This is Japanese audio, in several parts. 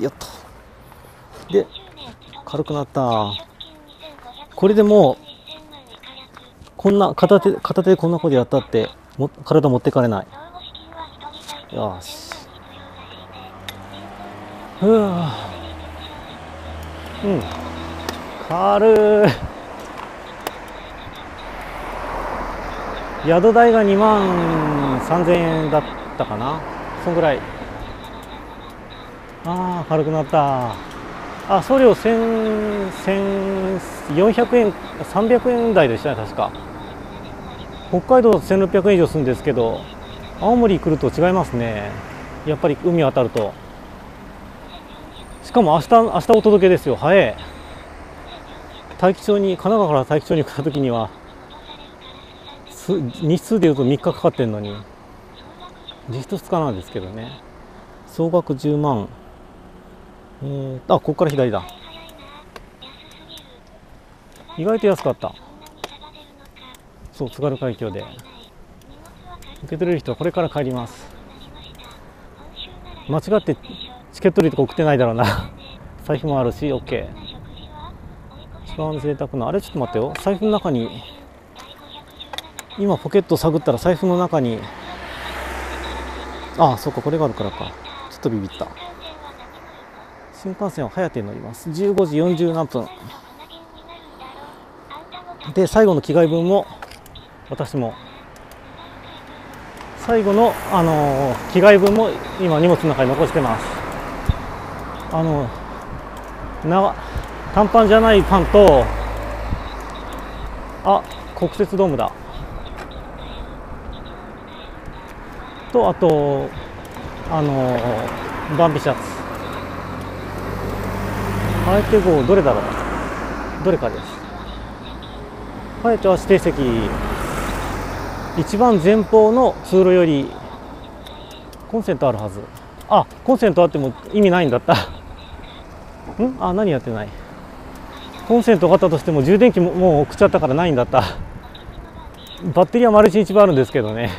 よっと。で軽くなった。これでもうこんな片手片手でこんなことやったっても体持ってかれない。よし。ふううん。軽い。宿代が2万3000円だったかな。そんぐらい。ああ軽くなった。あ送料1000 1400円300円台でしたね確か。北海道1600円以上するんですけど青森来ると違いますね。やっぱり海渡ると。しかも明日明日お届けですよ。早い。大気町に神奈川から大気町に来た時には日数でいうと3日かかってんのに。実質2日なんですけどね。総額10万。えー、あここから左だ。意外と安かった。そう津軽海峡で。受け取れる人はこれから帰ります。間違ってチケット類とか送ってないだろうな。財布もあるし OK 一番贅沢なあれちょっと待ってよ。財布の中に今ポケット探ったら財布の中にああそっかこれがあるからか。ちょっとビビった。新幹線は早手に乗ります。15時40何分。で最後の着替え分も私も。最後の、あのー、着替え分も今荷物の中に残してます。あのな短パンじゃないパンとあ国鉄ドームだ。とあとあのー、バンビシャツ。あえて号どれだろう？どれかです。はいとは指定席。一番前方の通路より。コンセントあるはず。あコンセントあっても意味ないんだった。ん？あ何やってない。コンセントがあったとしても充電器ももう送っちゃったからないんだった。バッテリーは丸一日分あるんですけどね。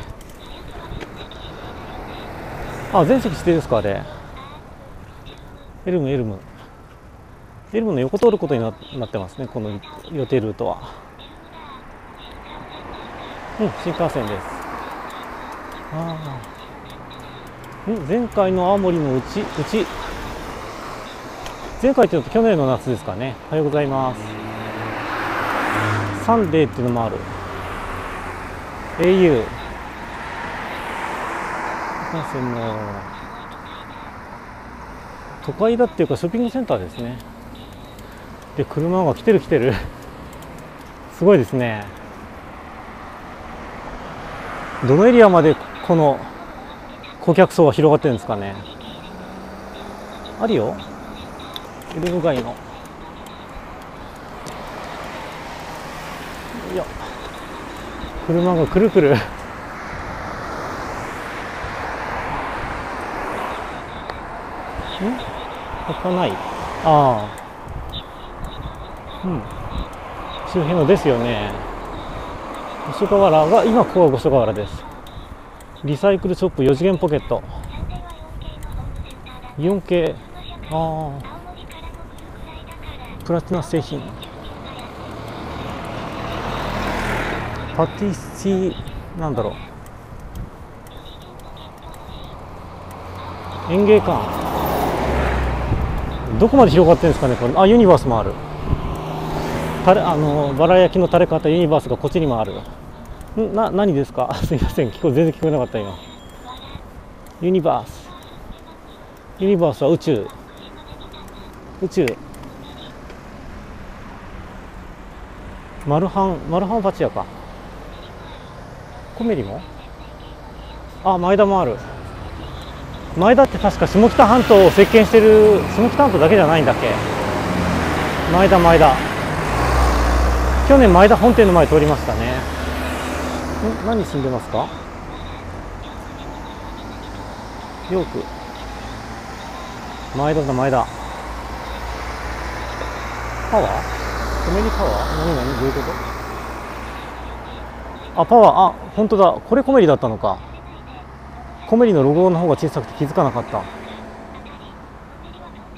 あ全席指定ですかあれ。エルムエルム。エルムの横通ることになってますねこの予定ルートは。うん新幹線です。ああ前回の青森のうちうち。前回っていうと去年の夏ですかね。おはようございます。サンデーっていうのもある。au 新幹線の都会だっていうかショッピングセンターですね。で車が来てる来てる。すごいですね。どのエリアまでこの顧客層は広がってるんですかね。あるよ。エルム街の。いや。車がくるくる。ん？開かない？ああ。うん。周辺のですよね。五所川原が今ここが五所川原です。リサイクルショップ4次元ポケット。イオン系ああプラチナ製品。パティシーなんだろう。園芸館。どこまで広がってるんですかねこれ。あユニバースもある。タレあのバラ焼きの垂れ方ユニバースがこっちにもある。な何ですか？すみません。聞こ全然聞こえなかった今。ユニバース。ユニバースは宇宙。宇宙。マルハンマルハンパチヤか。コメリも？あ前田もある。前田って確か下北半島を席巻してる下北半島だけじゃないんだっけ？前田前田。去年前田本店の前通りましたね。ん何住んでますか？ヨーク前田だ前田。パワー？コメリパワー？何何？どういうこと？あパワー。あ本当だ。これコメリだったのか。コメリのロゴの方が小さくて気づかなかった。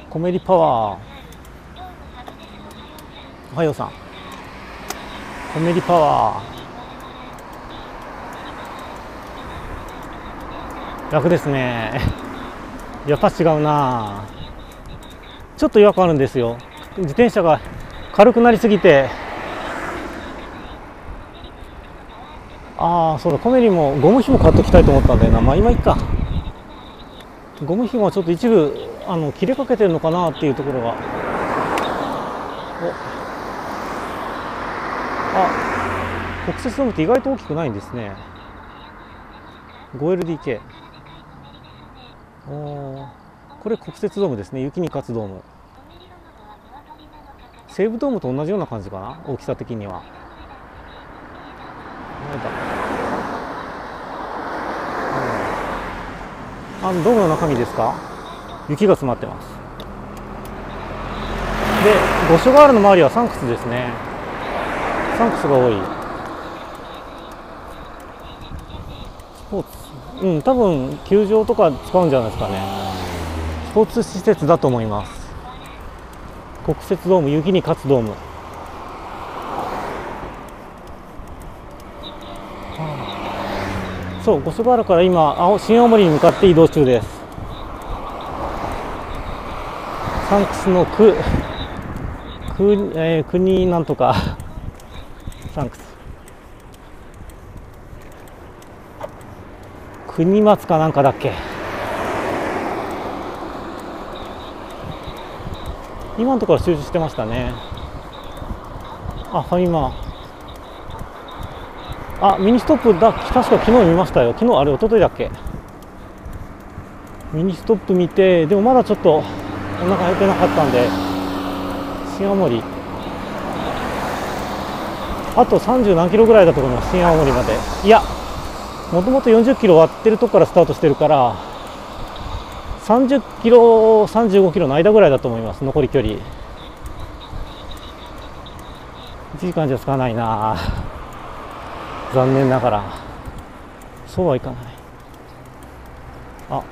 コメリパワー。おはようさん。コメリパワー。楽ですね。やっぱ違うな。ちょっと違和感あるんですよ。自転車が軽くなりすぎて。ああそうだ。コメリもゴム紐買っときたいと思ったんだよな。まあ今いっか。ゴム紐はちょっと一部あの切れかけてるのかなっていうところがおあ国設ドームって意外と大きくないんですね。5LDK おこれ国設ドームですね。雪に勝つドーム西武ドームと同じような感じかな？大きさ的には。あのドームの中身ですか？雪が詰まってます。で五所川原の周りはサンクスですね。サンクスが多いスポーツうん多分球場とか使うんじゃないですかね。スポーツ施設だと思います。国設ドーム雪に勝つドーム。そう五所川原から今青新青森に向かって移動中です。サンクスの区区、えー、国なんとか。サンクス国松かなんかだっけ？今のところ集中してましたね。あファミマ。あミニストップだ。確か昨日見ましたよ。昨日あれ一昨日だっけ？ミニストップ見てでもまだちょっとお腹空いてなかったんで新青森。あと30何キロぐらいだと思います。新青森まで。いやもともと40キロ割ってるとこからスタートしてるから30キロ35キロの間ぐらいだと思います。残り距離。1時間じゃつかないな。残念ながら。そうはいかない。あ。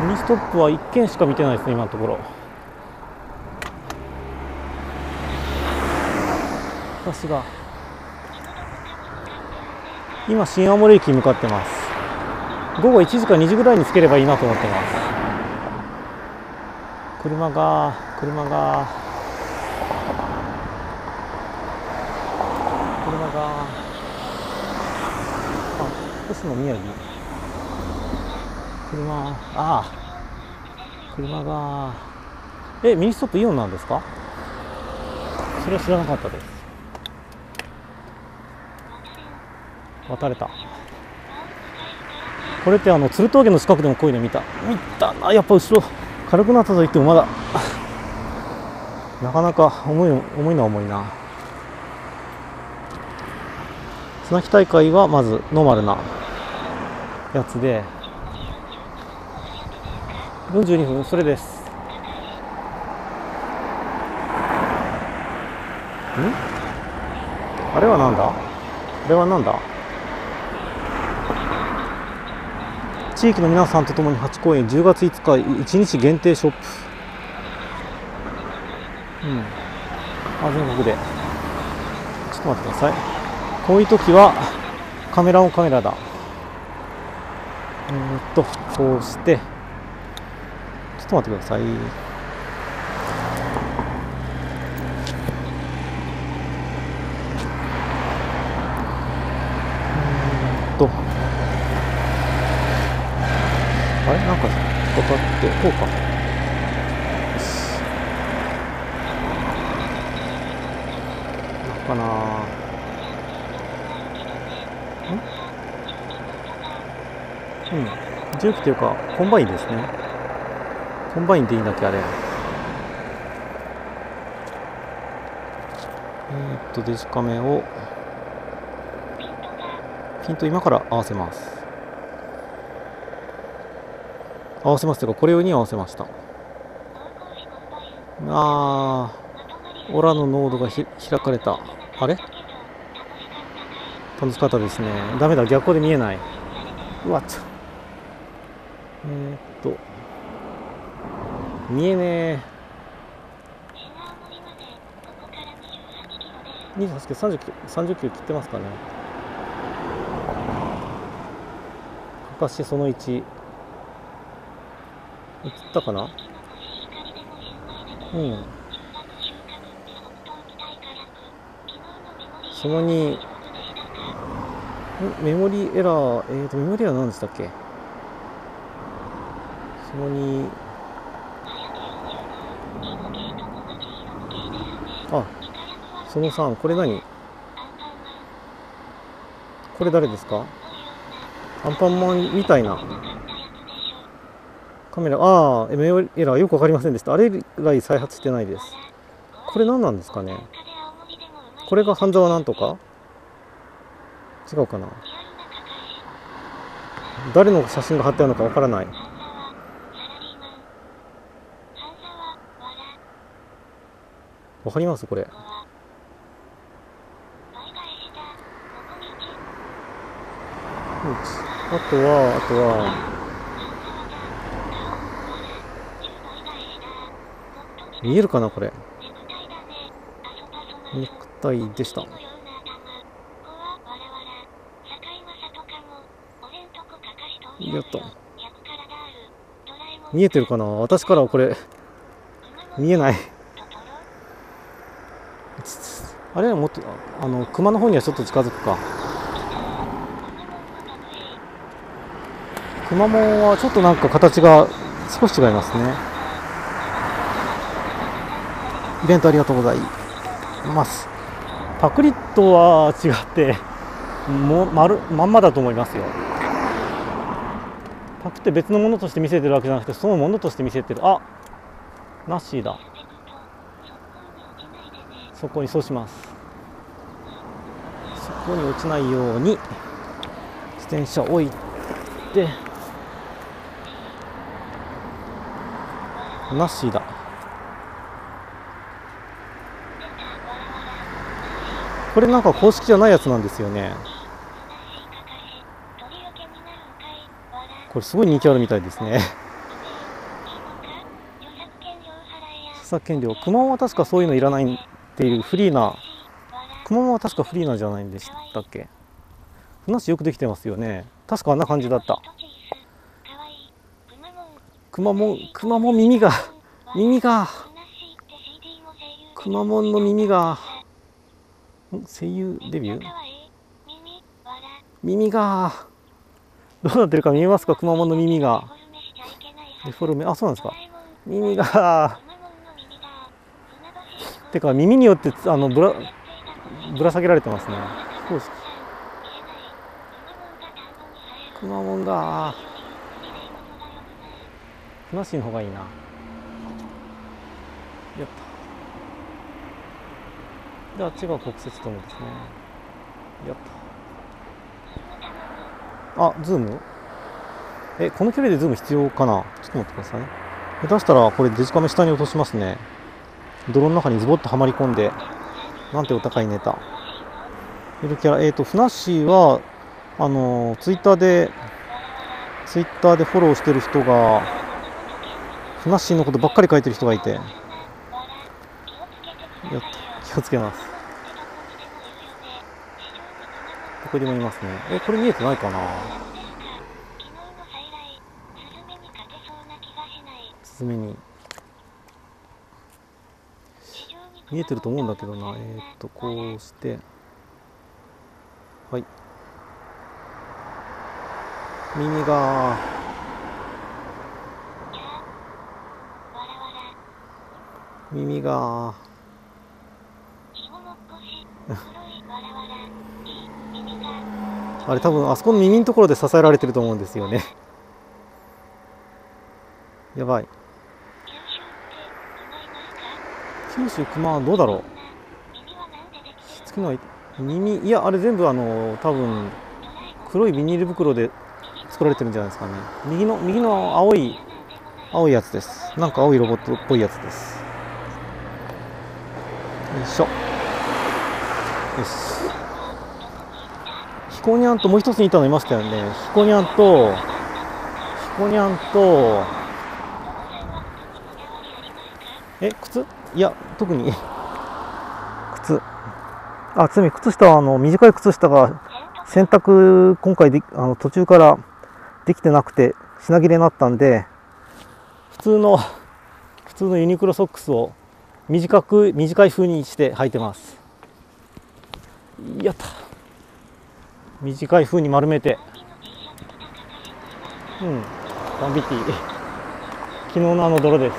うん。ミニストップは1件しか見てないですね今のところ。私が。今新青森駅に向かってます。午後1時か2時ぐらいにつければいいなと思ってます。車が車が。車が。あ星野宮城。車ああ。車が。えミニストップイオンなんですか？それは知らなかったです。渡れた。これってあの鶴峠の近くでもこういうの見た？見たな。やっぱ後ろ。軽くなったと言ってもまだ。なかなか重い重いのは重いな。綱木大会はまずノーマルなやつで。42分それです。ん？あれはなんだ？あれはなんだ？地域の皆さんとともに8公演10月5日1日限定ショップ。うん。あ全国で。ちょっと待ってください。こういう時はカメラオンカメラだ。えーんとこうして。ちょっと待ってくださいとあれなんか引っかかってこうかよしなんかなうんうん重機っていうかコンバインですね。コンバインでいいんだっけあれ。えー、っとデジカメをピント今から合わせます。合わせますというかこれ用に合わせました。あーオラのノードがひ開かれた。あれ？楽しかったですね。ダメだ逆光で見えないうわっちえー、っと見えねえ。28キロ30キロ30キロ切ってますかね。かかしその1映ったかな？うん。その2メモリエラーえーとメモリエラー何でしたっけ？その2あその3これ何？これ誰ですか？アンパンマンみたいな。カメラ。ああメモエラーよく分かりませんでした。あれ以来再発してないです。これ何なんですかね？これが半沢なんとか？違うかな？誰の写真が貼ってあるのかわからない。わかります？これ。あとはあとは。見えるかなこれ。ネクタイでした。やった。見えてるかな？私からはこれ見えない。あれ？もっとあの熊の方にはちょっと近づくか。熊もはちょっとなんか形が少し違いますね。イベントありがとうございます。パクリとは違っても丸まんまだと思いますよ。パクって別のものとして見せてるわけじゃなくてそのものとして見せてる。あナッシーだ。そこにそうします。そこに落ちないように自転車置いて。ナッシーだ。これなんか公式じゃないやつなんですよね。これすごい人気あるみたいですね。著作権料。熊本は確かそういうのいらないっていうフリーな。熊本は確かフリーなんじゃないんでしたっけ？ふなしよくできてますよね。確かあんな感じだった。くまモンくまモン耳が耳が。くまモンの耳が。声優デビュー？耳が。どうなってるか見えますか？くまモンの耳が。デフォルメ？あそうなんですか。耳が。てか耳によってあのぶらぶら下げられてますね。そうですくまモンが。ふなしの方がいいな。やったであっちが国設ともですね。やったあズーム？えこの距離でズーム必要かな？ちょっと待ってください。下手したらこれデジカメ下に落としますね。泥の中にズボッとはまり込んで。なんてお高いネタ。ゆるキャラ。えっ、ー、とふなっしーはあのツイッターでツイッターでフォローしてる人がふなっしーのことばっかり書いてる人がいて。気をつけます。ここにもいますね。えこれ見えてないかな？スズメに。見えてると思うんだけどな。えー、っとこうして。はい。耳が。耳が。あれ多分あそこの耳のところで支えられてると思うんですよね。やばい。九州熊はどうだろう？月の耳いやあれ全部あの多分黒いビニール袋で作られてるんじゃないですかね。右の右の青い青いやつです。なんか青いロボットっぽいやつですよいしょ。よし。ヒコニャンともう一つにいたのいましたよね。ヒコニャンとヒコニャンとえ靴？いや特に。靴。あちなみ靴下はあの短い靴下が洗濯今回であの途中からできてなくて品切れになったんで普通の普通のユニクロソックスを短く短い風にして履いてます。やった。短い風に丸めて。うん。バンビティ。昨日のあの泥です。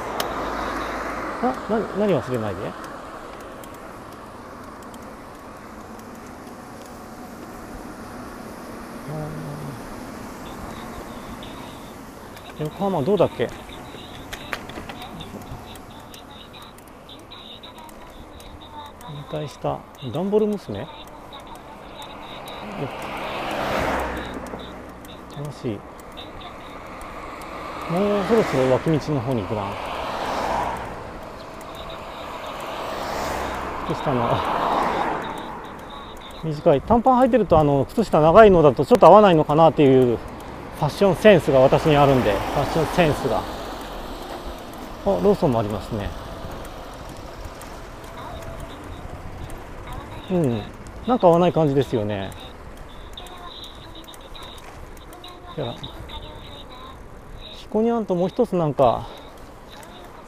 あな何忘れないで。横浜どうだっけ？引退したダンボール娘？楽しい。もうそろそろ脇道の方に行くな。靴下の。短い。短パン履いてるとあの靴下長いのだとちょっと合わないのかなっていうファッションセンスが私にあるんでファッションセンスが。あローソンもありますね。うん。なんか合わない感じですよね。ヒコニャンともう一つなんか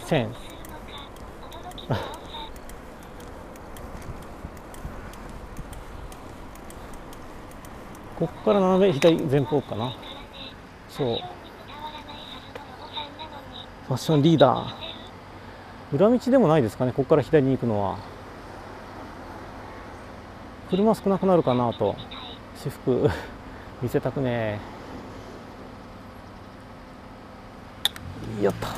センスここから斜め左前方かな。そう。ファッションリーダー。裏道でもないですかねここから左に行くのは。車少なくなるかなと私服 見せたくねやったこ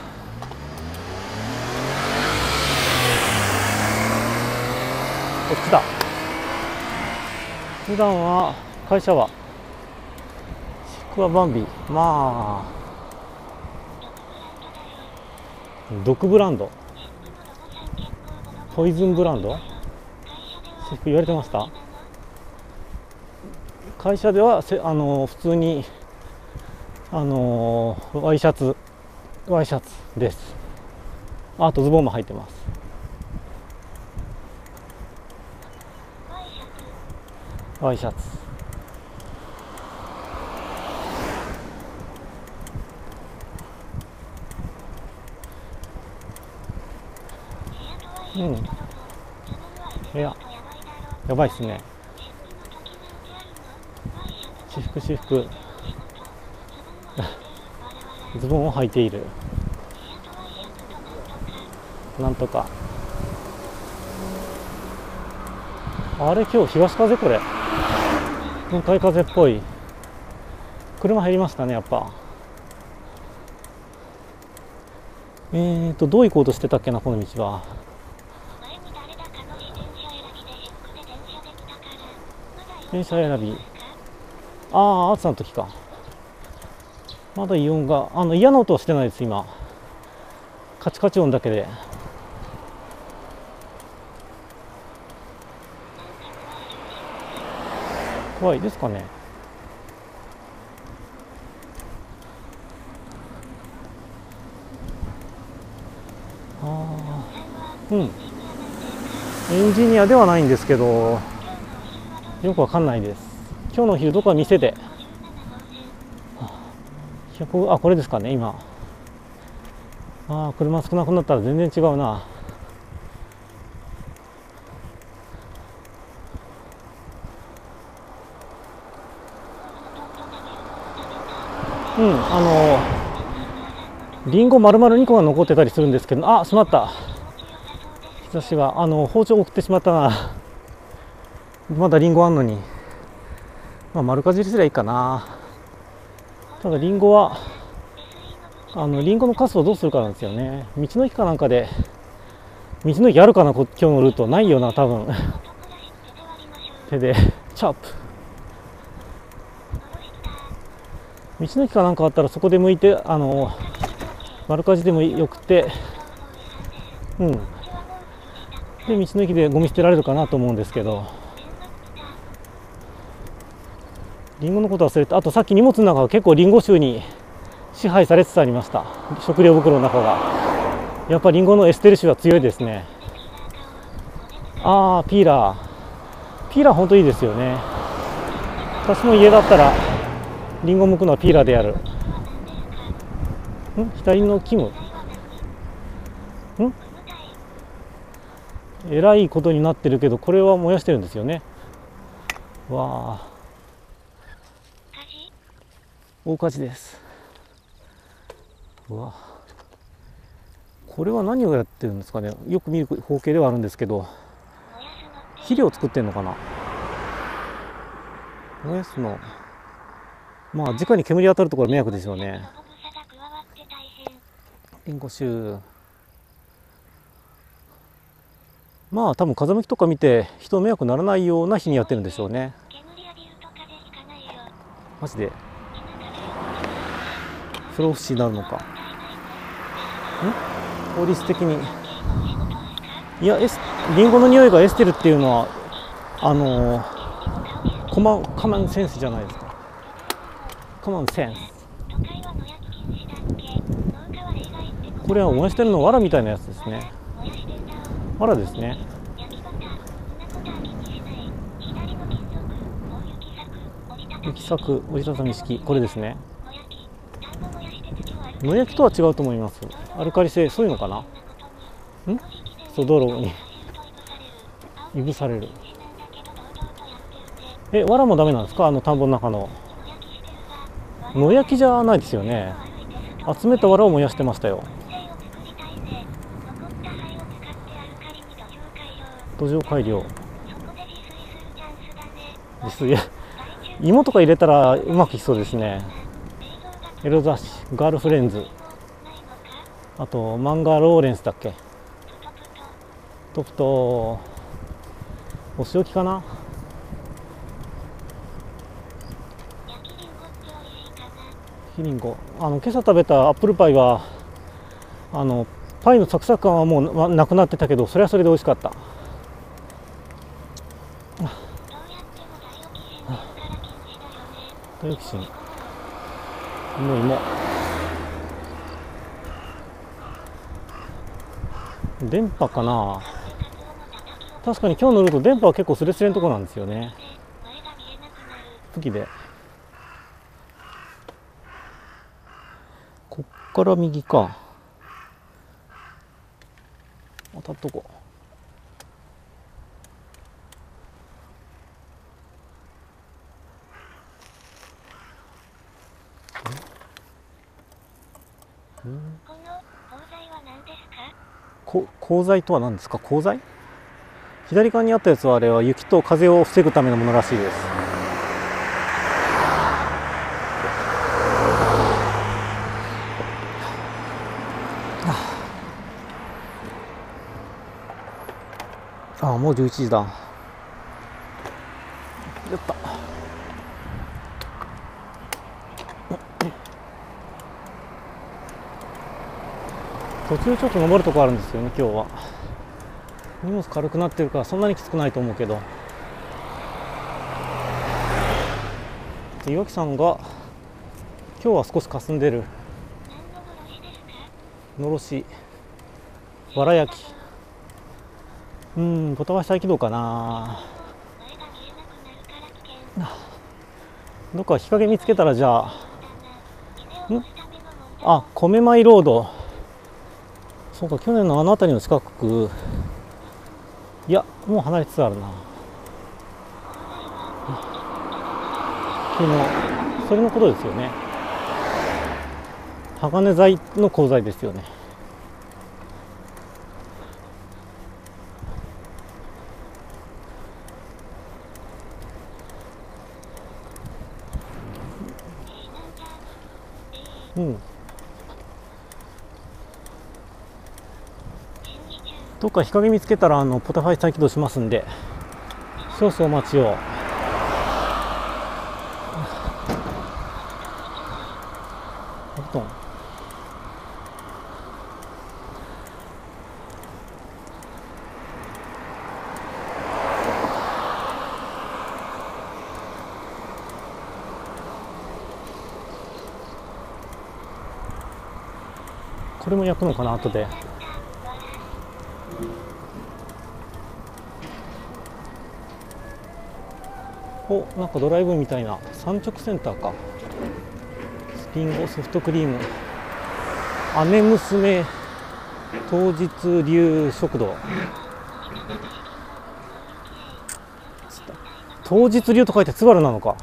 っちだ普段は会社はシクワバンビまあ毒ブランド。ポイズンブランド。言われてました？会社ではせあの普通にあのワイシャツワイシャツです。あとズボンも入ってます。ワイシャツ。うん。いや。やばいっすね。私服私服。ズボンを履いている。なんとか。あれ今日東風これ。向かい風っぽい。車入りましたねやっぱ。えーとどう行こうとしてたっけなこの道は。電車選びああ暑さの時か。まだイオンがあの嫌な音はしてないです今。カチカチ音だけで。怖いですかね。ああうん。エンジニアではないんですけど。よくわかんないです。今日の昼どこか店であこれですかね今。ああ車少なくなったら全然違うな。うんあのりんご丸々2個が残ってたりするんですけどあしまった。日差しがあの包丁を送ってしまったな。まだりんごあんのに。まあ丸かじりすりゃいいかな。ただりんごはあのりんごのカスをどうするかなんですよね。道の駅かなんかで道の駅あるかな今日のルートないよな多分。手でチャープ。道の駅かなんかあったらそこで向いてあの丸かじでもよくて。うん。で道の駅でゴミ捨てられるかなと思うんですけどりんごのこと忘れてあとさっき荷物の中が結構りんご臭に支配されつつありました。食料袋の中が。やっぱりリンゴのエステル種は強いですね。ああピーラー。ピーラー本当いいですよね。私も家だったらリンゴ剥くのはピーラーでやる。ん？左のキム？ん？えらいことになってるけどこれは燃やしてるんですよね。わあ大火事です。わ。これは何をやってるんですかね。よく見る光景ではあるんですけど。肥料を作ってんのかな。燃やすの。まあ直に煙当たるところ迷惑でしょうね。リンゴ臭。まあ多分風向きとか見て人迷惑ならないような日にやってるんでしょうね。マジで。不老不死になるのか。ん法律的に。いやエスリンゴの匂いがエステルっていうのはあのー、コマカマンセンスじゃないですか。カマンセンス。これは燃やしてるの藁みたいなやつですね。藁ですね。雪作折りたたみ式。これですね。野焼きとは違うと思います。アルカリ性そういうのかな？ん？そう道路に。いぶされる。え藁もダメなんですか？あの田んぼの中の。野焼きじゃないですよね。集めた藁を燃やしてましたよ。土壌改良。自炊芋とか入れたらうまくいきそうですね。エロ雑誌。ガールフレンズ。あと漫画ローレンスだっけ？トプとお仕置きかな？キリンゴあの今朝食べたアップルパイはあのパイのサクサク感はもうなくなってたけどそれはそれで美味しかった。ダイオキシン芋芋電波かな。確かに今日乗ると電波は結構スレスレのとこなんですよね。時で。こっから右か。当たっとこ。うこの鋼材は何ですか？鋼材とは何ですか？鋼材左側にあったやつはあれは雪と風を防ぐためのものらしいです。ああもう11時だ。やった。途中ちょっと登るとこあるんですよね今日は。荷物軽くなってるからそんなにきつくないと思うけど。岩木さんが今日は少し霞んでる。のろし。わら焼き。うんポタワシ再起動かな。どっか日陰見つけたらじゃあ。稲を干すための問題あ米米ロード。そうか去年のあの辺りの近く。いやもう離れつつあるな。昨日それのことですよね。鋼材の鋼材ですよね。どっか日陰見つけたらあのポタファイ再起動しますんで。少々お待ちを。これも焼くのかな後で。おなんかドライブみたいな産直センターか。スピンゴソフトクリーム。姉娘当日流食堂当日流と書いて津軽なのか。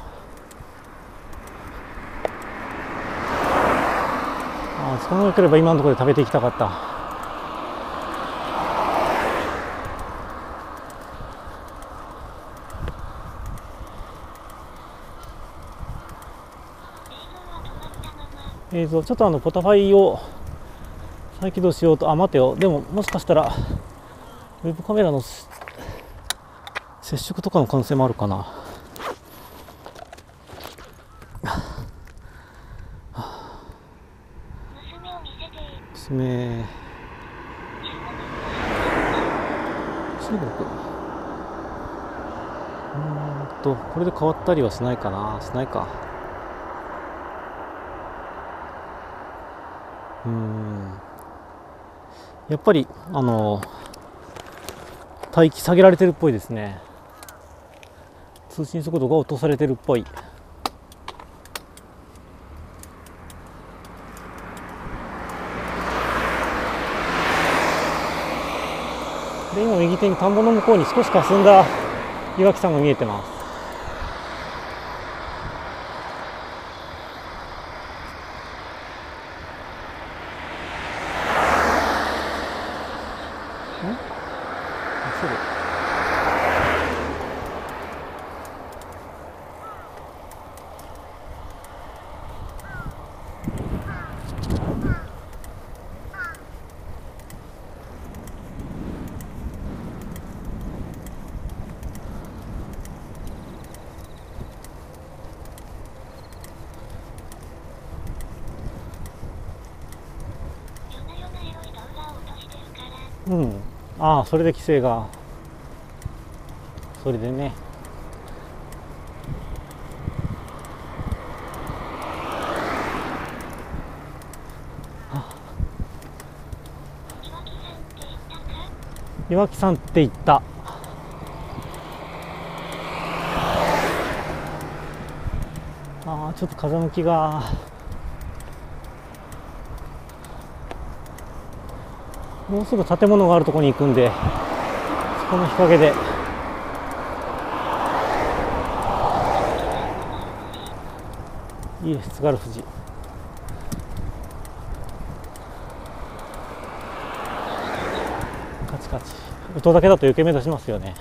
ああそこが良ければ今のところで食べていきたかった。映像ちょっとあのポタファイを再起動しようとあ待てよ。でももしかしたらウェブカメラのし接触とかの可能性もあるかな。娘を見せて。娘中国うーんとこれで変わったりはしないかな。しないかやっぱりあの待機下げられてるっぽいですね。通信速度が落とされてるっぽい。で今右手に田んぼの向こうに少し霞んだ岩木山が見えてますんあすぐ夜な夜なエロい動画を落としてるからうんあそれで規制がそれでね。岩木さんって言ったか？岩木さんって言った。ああちょっと風向きがもうすぐ建物があるところに行くんでそこの日陰で。いいです津軽富士。カチカチ。音だけだと余計目立ちますよね。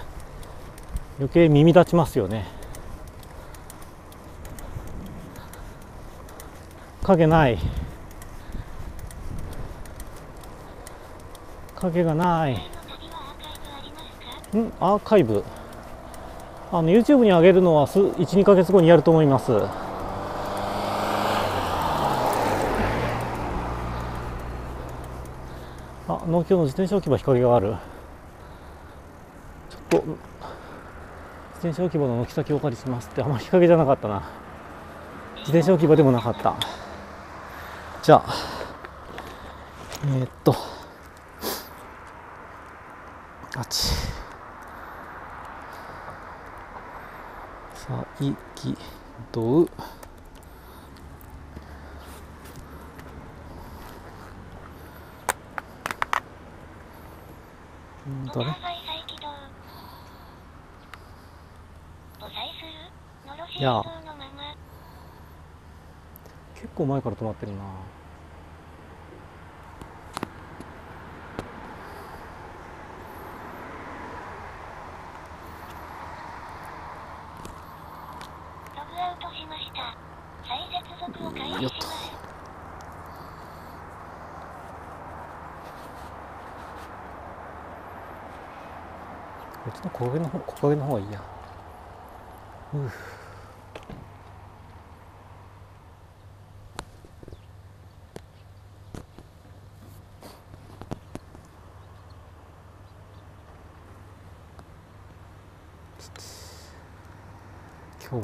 余計耳立ちますよね。影ない。影がない。の旅はアーカイブありますかん？アーカイブ。あの YouTube に上げるのは12ヶ月後にやると思います。あ農協の自転車置き場日陰がある。ちょっと自転車置き場の軒先をお借りしますってあんまり日陰じゃなかったな。自転車置き場でもなかった。じゃあえーっとあっち再起動んどれドラファイ再起動母祭するのろし映いや像のまま結構前から止まってるな。ログアウトしました。再接続を開よっと始します。こっちの木陰の方木陰の方がいいや。うう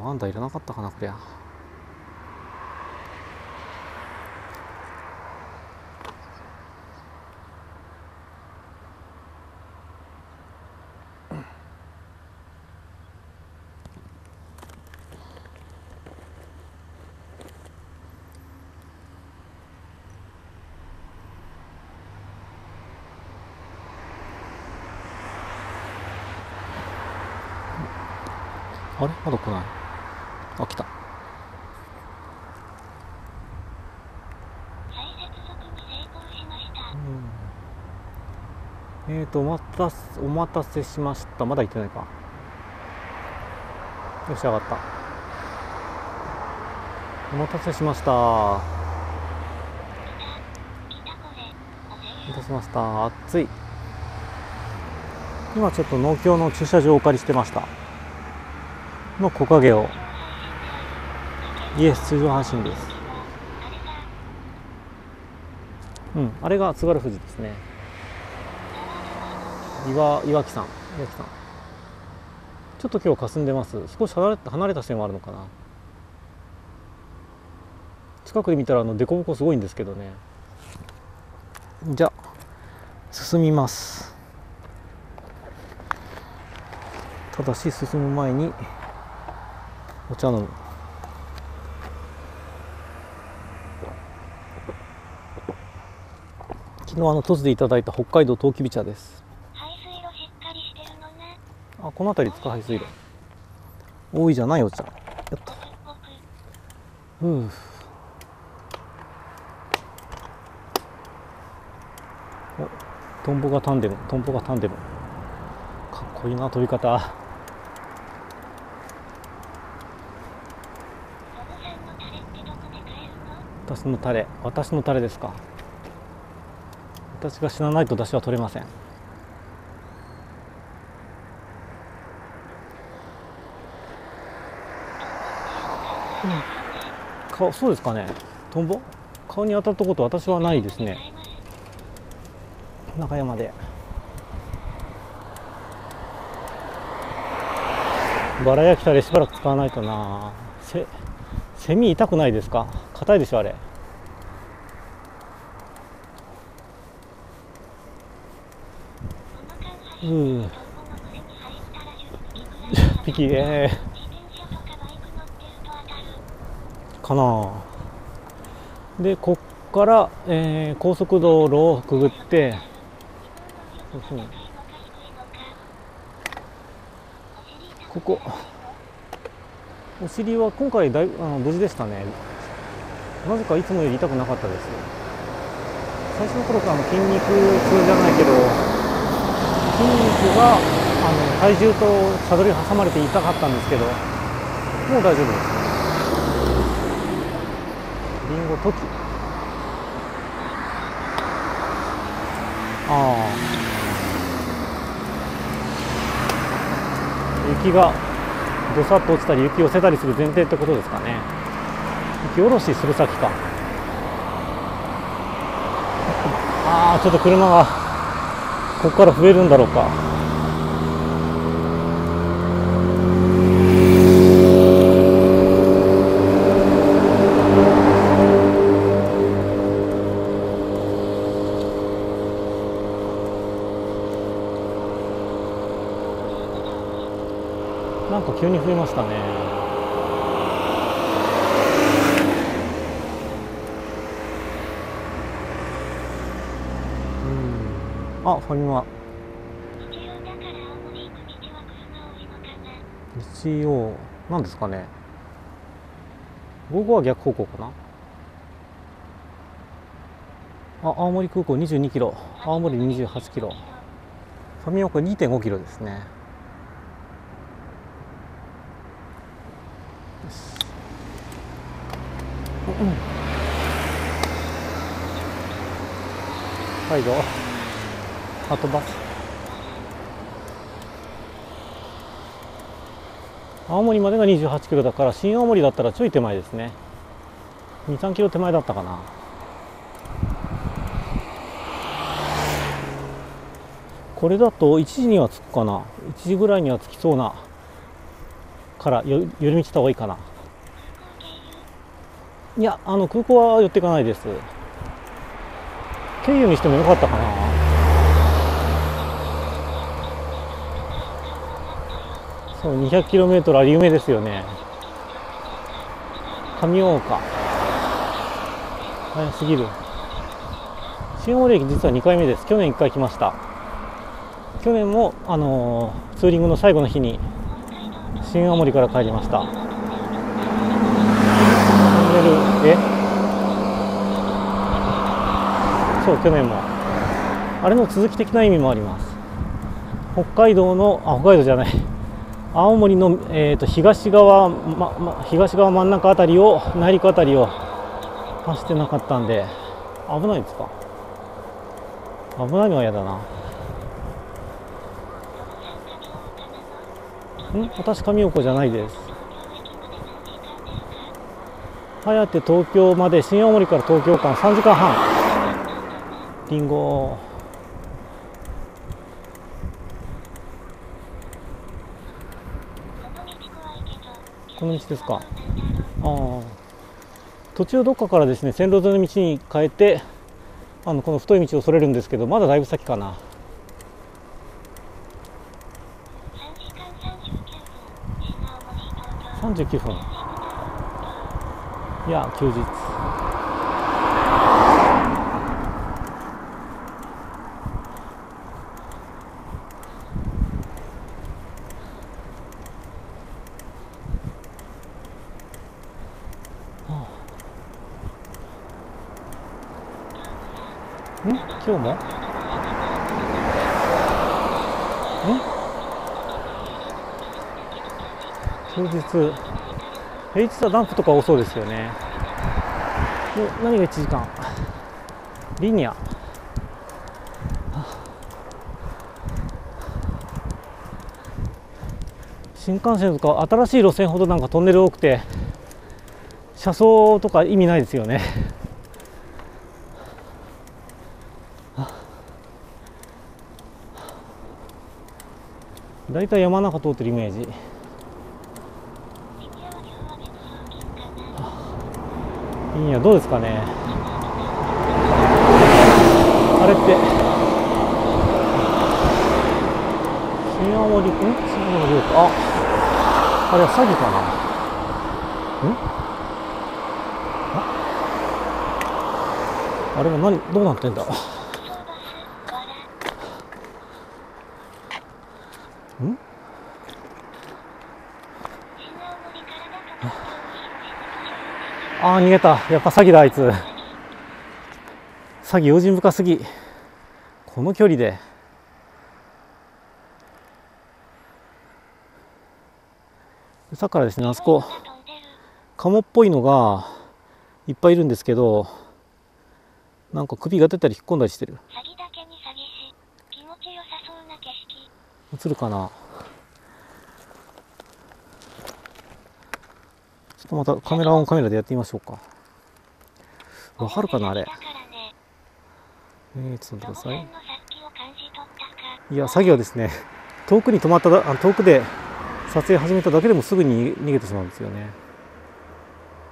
今日はアンダーいらなかったかなこりゃあれまだ来ないあ来た再接続に成功しました。えーとお待たせお待たせしました。まだ行ってないか。よし上がった。お待たせしました。お来たこれ。おせ待たせしました。暑い。今ちょっと農協の駐車場をお借りしてました。の木陰を。イエス通常配信です。うんあれが津軽富士ですね。岩岩木さん岩木さん。ちょっと今日霞んでます。少し離れ離れた線はあるのかな。近くで見たらあの凸凹すごいんですけどね。じゃ進みます。ただし進む前にお茶飲む。昨日あの凸でいただいた北海道トウキビ茶です排水路しっかりしてるのね。あこの辺り使う排水路多いじゃないお茶やった。僕っぽく。ふう。おトンボがタンデム。トンボがタンデム。かっこいいな飛び方。私のタレ。私のタレですか。私が死なないと出汁は取れません顔そうですかね。トンボ？顔に当たったこと私はないですね。中山で。バラ焼きタレしばらく使わないとな。せセミ痛くないですか？硬いでしょあれ。うん走ってトンボの群れに入ったら10匹くらい1匹え自かな。でこっから、えー高速道路をくぐってここ。お尻は今回だいあの無事でしたね。なぜかいつもより痛くなかったです。最初の頃からの筋肉痛じゃないけど筋肉があの体重とサドル挟まれて痛かったんですけどもう大丈夫です。リンゴトキ。ああ。雪がどさっと落ちたり雪を寄せたりする前提ってことですかね。雪下ろしする先か。ああちょっと車がここから増えるんだろうかなんか急に増えましたねうんあファミマ日曜だから青森行く道は。車多いのかなんですかね。午後は逆方向かな。あ青森空港22キロ。青森28キロ。ファミマこれ2.5キロですね。はいどうあとバス。青森までが28キロだから新青森だったらちょい手前ですね。23キロ手前だったかな。これだと1時には着くかな。1時ぐらいには着きそうな。から寄り道した方がいいかな。いやあの空港は寄っていかないです。経由にしてもよかったかな。そう 200km あり夢ですよね。上大岡。早すぎる。新大森駅実は2回目です。去年1回来ました。去年もあのーツーリングの最後の日に新青森から帰りました。トンネルえ？そう去年も。あれの続き的な意味もあります。北海道のあ北海道じゃない。青森の、えー、と東側、まま、東側真ん中あたりを内陸あたりを走ってなかったんで危ないですか？危ないのは嫌だな。ん？私上岡じゃないです。早手東京まで新青森から東京間3時間半。りんごこの道ですか。ああ。途中どっかからですね線路沿いの道に変えてあのこの太い道をそれるんですけどまだだいぶ先かな。39分。いや休日ん今日もん休日。平日はダンプとか多そうですよね。お何が1時間？リニア。新幹線とか新しい路線ほどなんかトンネル多くて車窓とか意味ないですよね。大体山中通ってるイメージ。いいやどうですかね。あれって。新青森ん新青森よああれは詐欺かな。ん？ああれは何？どうなってんだ？ああ逃げた。やっぱ詐欺だあいつ。詐欺用心深すぎ。この距離で。さっきからですねあそこカモっぽいのがいっぱいいるんですけどなんか首が出たり引っ込んだりしてる。映るかなちょっとまたカメラオンカメラでやってみましょうか。わかるかなあれ。えー、ちょっと待ってください。いや詐欺はですね。遠くに止まっただあ遠くで撮影始めただけでもすぐに逃げてしまうんですよね。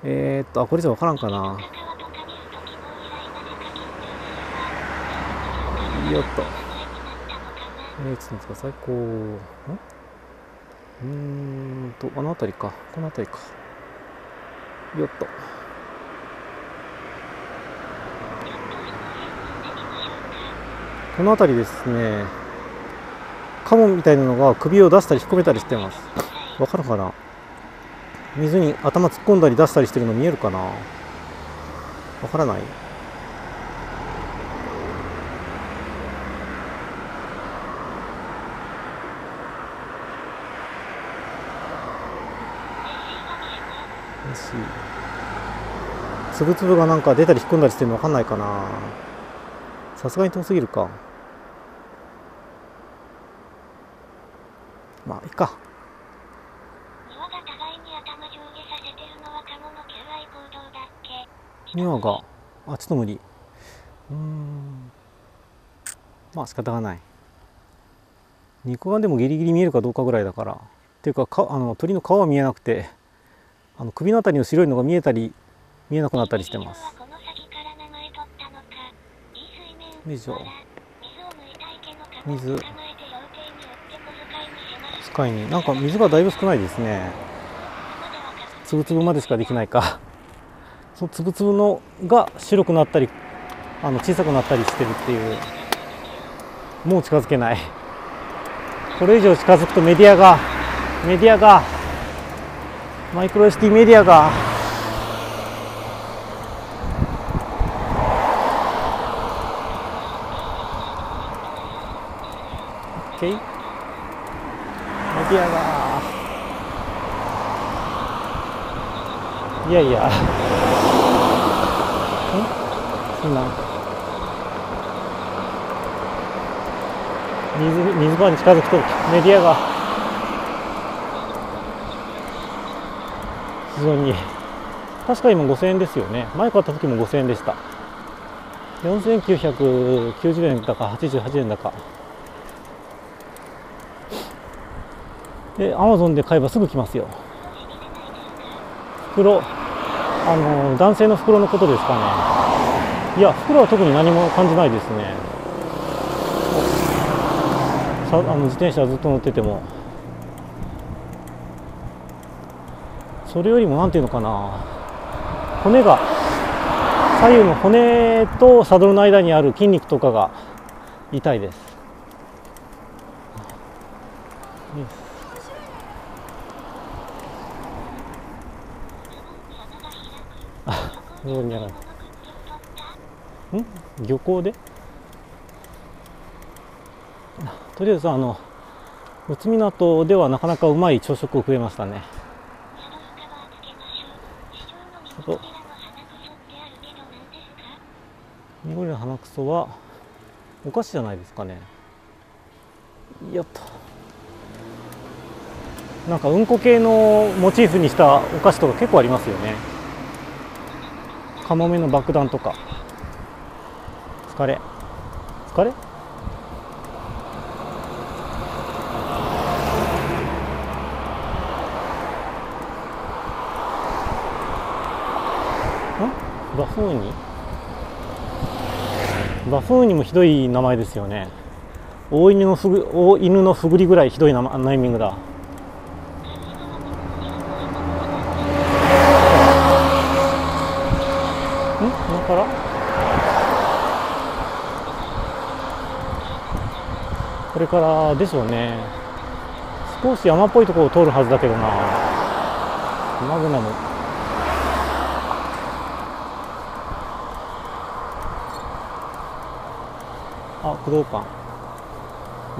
えー、っとあこれじゃわからんかな。よっと。えー、ちょっと待ってください。こうん？うーんとあの辺りか。この辺りか。よっと。この辺りですねカモみたいなのが首を出したり引っ込めたりしてます。わかるかな？水に頭突っ込んだり出したりしてるの見えるかな？わからないよしつぶつぶがなんか出たり引っ込んだりしてるのわかんないかな。さすがに遠すぎるか。まあいいか。庭が互いに頭上下させてるのはカモの求愛行動だっけ。2話があちょっと無理。うーん。まあ仕方がない。肉眼でもギリギリ見えるかどうかぐらいだから。っていうかかあの鳥の顔は見えなくてあの首のあたりの白いのが見えたり見えなくなったりしてます。水使いに。なんか水がだいぶ少ないですね。つぶつぶまでしかできないか。そのつぶつぶのが白くなったりあの小さくなったりしてるっていう。もう近づけない。これ以上近づくとメディアがメディアがマイクロ SD メディアがオッケーメディアが。いやいや。んそんな水水場に近づくとメディアが。非常に。確か今5000円ですよね。前買った時も5000円でした。4990円だか88円だか。でアマゾンで買えばすぐ来ますよ。袋あの男性の袋のことですかね。いや袋は特に何も感じないですね。さあの自転車ずっと乗ってても。それよりも何ていうのかな。骨が左右の骨とサドルの間にある筋肉とかが痛いです。そうじゃない。ん？漁港で？とりあえずあの内港ではなかなかうまい朝食を食えましたね。そう緑の鼻くそはお菓子じゃないですかね。やっと。なんかうんこ系のモチーフにしたお菓子とか結構ありますよね。カモメの爆弾とか。疲れ。疲れ？バフーニ？バフーニもひどい名前ですよね。大犬のふぐ大犬のふぐりぐらいひどいナネーミングだん今からこれからでしょうね少し山っぽいところを通るはずだけどなマグナムあ、駆動パン。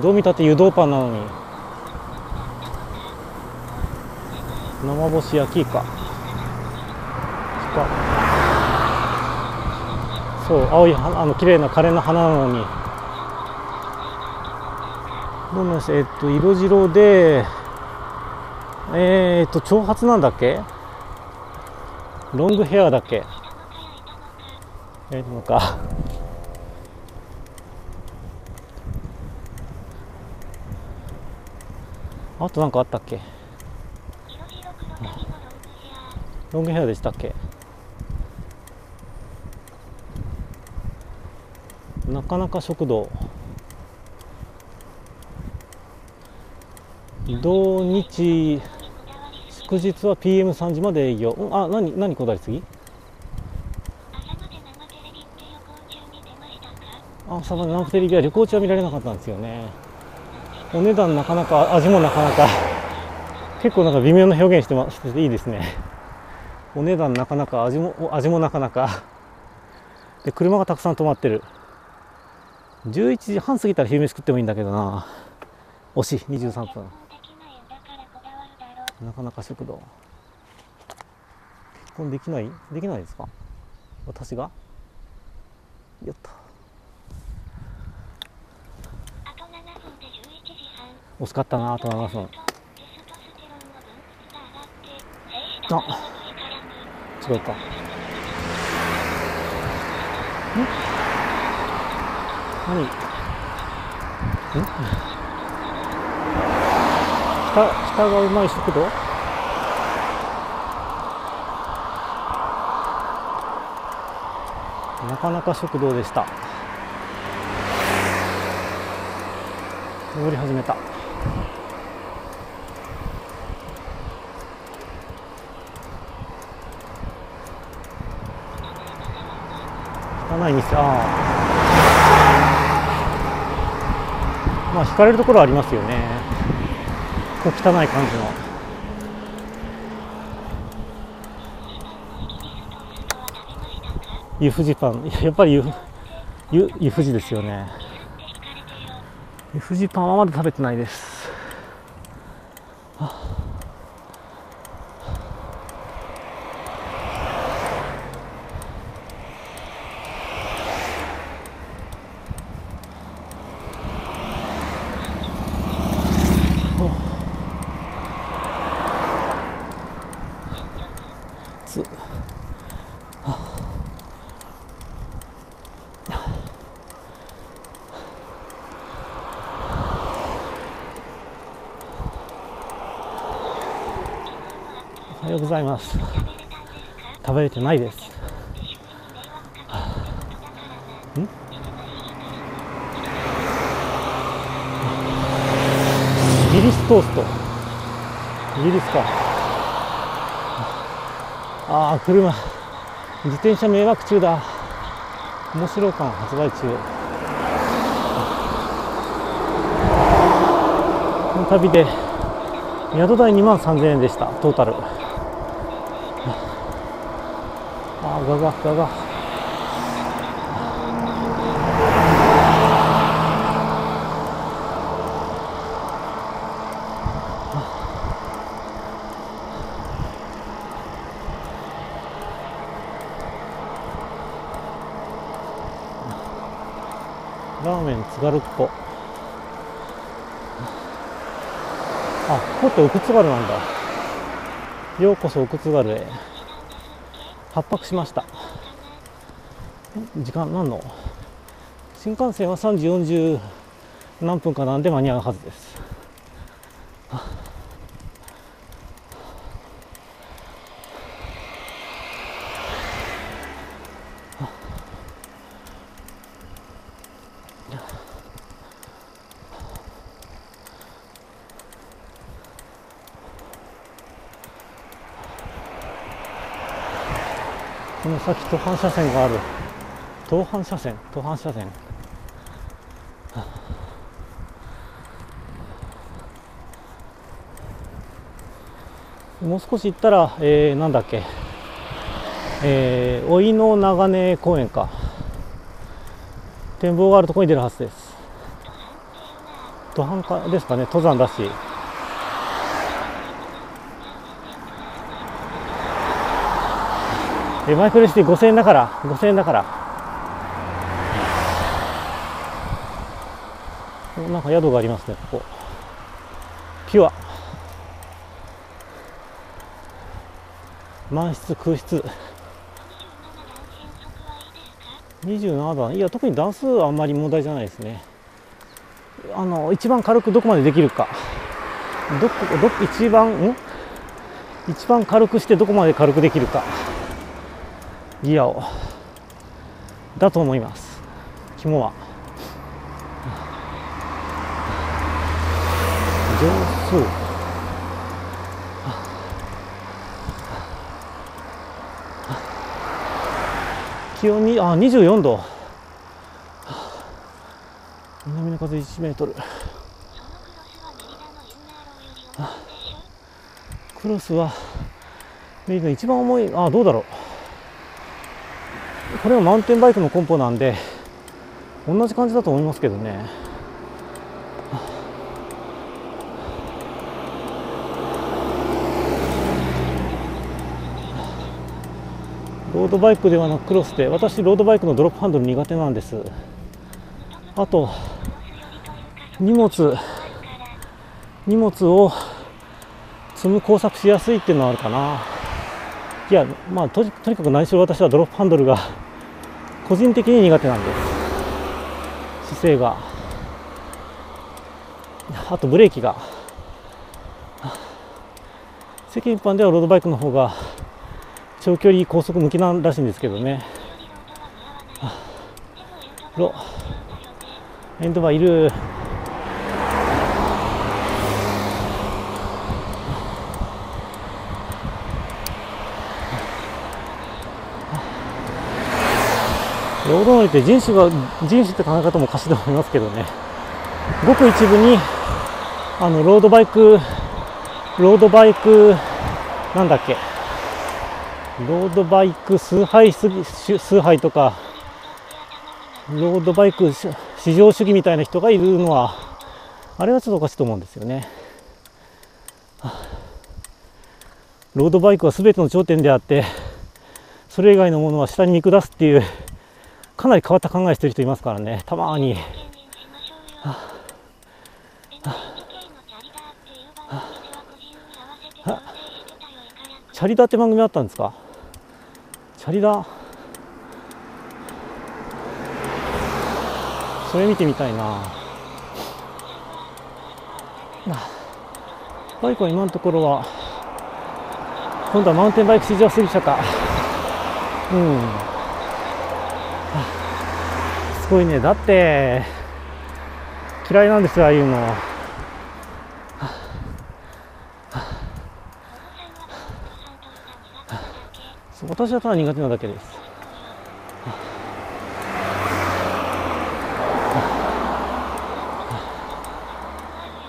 どう見たって湯道パンなのに。生干し焼きか。か。そう、青いあの綺麗な枯れの花なのに。どんなえっと色白で、えー、っと長髪なんだっけ？ロングヘアだっけ？えー、のか。あとなんかあったっけ？ロングヘアでしたっけ？なかなか食堂土日祝日は PM3 時まで営業。あ何何こだわり次朝まで生テレビは旅行中は見られなかったんですよね。お値段なかなか味もなかなか。結構なんか微妙な表現してましていいですね。お値段なかなか味も味もなかなか。で車がたくさん止まってる。11時半過ぎたら昼飯食ってもいいんだけどな。惜しい23分。なかなか食堂結婚できない？できないですか？私が？やった。惜しかったなあと7分。あ違うか。ん何？ん北北がうまい食堂なかなか食堂でした。登り始めた。汚い店ああ。まあ引かれるところはありますよね。こう汚い感じの湯富士パンややっぱり湯湯湯富士ですよね湯富士パンはまだ食べてないですます。食べれてないです。ん？イギリストースト。イギリスか。ああ車。自転車迷惑中だ。面白感発売中。この旅で宿代2万3000円でした。トータル。ああガガガガラーメン津軽っ子。あここって奥津軽なんだ。ようこそ奥津軽へ。発泊しました。時間何の？新幹線は3時40何分かなんで間に合うはずです。この先途半車線がある。東半車線？東半車線？はあ。もう少し行ったら、えー、なんだっけ？えー、おいの長根公園か。展望があるところに出るはずです。登山かですかね？登山だしえマイクレシティ5000円だから5000円だから。なんか宿がありますねここ。ピュア。満室空室。27段いや特に段数はあんまり問題じゃないですね。あの一番軽くどこまでできるか。どこど一番ん？一番軽くしてどこまで軽くできるか。ギアを。だと思います。肝は。上数気温にあ24度。南の風1メートル。クロスはメリーの一番重い。あどうだろう。これはマウンテンバイクのコンポなんで同じ感じだと思いますけどね。ロードバイクではなくクロスで私ロードバイクのドロップハンドル苦手なんです。あと荷物荷物を積む工作しやすいっていうのはあるかな。いやまあとにかく何しろ私はドロップハンドルが個人的に苦手なんです。姿勢が。あとブレーキが。世間一般ではロードバイクの方が長距離高速向きなんらしいんですけどね。ロエンドバーいる。ロードノリって人種が人種って考え方もおかしいと思いますけどねごく一部にあのロードバイクロードバイクなんだっけロードバイク崇拝崇拝とかロードバイク至上主義みたいな人がいるのはあれはちょっとおかしいと思うんですよね。ロードバイクは全ての頂点であってそれ以外のものは下に見下すっていうかなり変わった考えしてる人いますからね。たまに。チャリダって番組あったんですか？チャリダそれ見てみたいな。バイクは今のところは今度はマウンテンバイク市場過ぎちゃったうん。すごいね。だって嫌いなんですよああいうの。は私はただ苦手なだけです。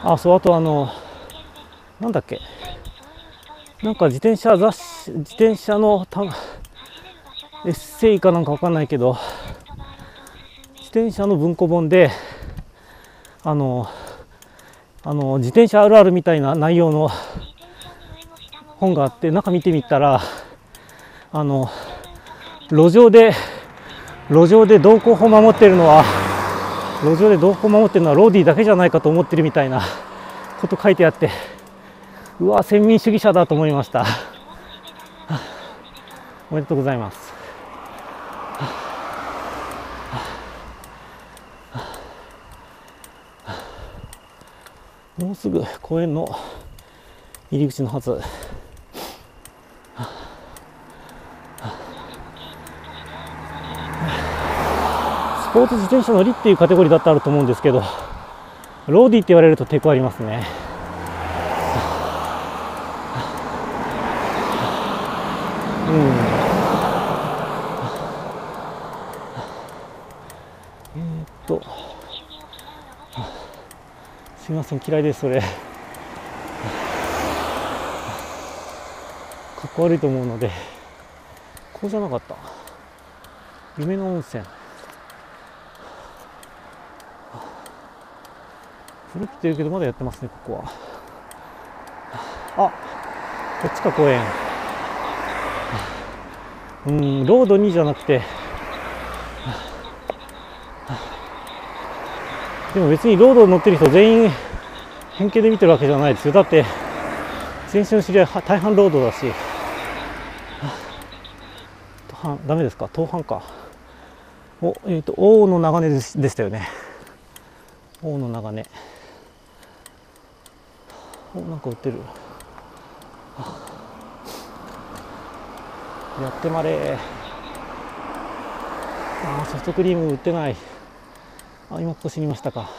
あそうあとあのなんだっけ。なんか自転車雑誌自転車のたエッセイかなんかわかんないけど。自転車の文庫本であのあの自転車あるあるみたいな内容の本があって中見てみたらあの路上で路上で道交法を守ってるのは路上で道交を守ってるのはローディーだけじゃないかと思ってるみたいなこと書いてあってうわ先民主義者だと思いました。おめでとうございます。もうすぐ公園の入り口のはず。スポーツ自転車乗りっていうカテゴリーだったらあると思うんですけどローディって言われると抵抗ありますね。うんえー、っとすみません嫌いですそれ。かっこ悪いと思うので。こうじゃなかった。夢の温泉。古くて言うけどまだやってますねここは。あこっちか公園。うんロード2じゃなくて。でも別にロードに乗ってる人全員偏見で見てるわけじゃないですよ。だって先週の知り合い大半ロードだし。半ダメですか？東半か。おえっ、ー、と王の長根でしたよね。王の長根。おなんか売ってる。やってまれあソフトクリーム売ってない。あ今ここ知りましたか。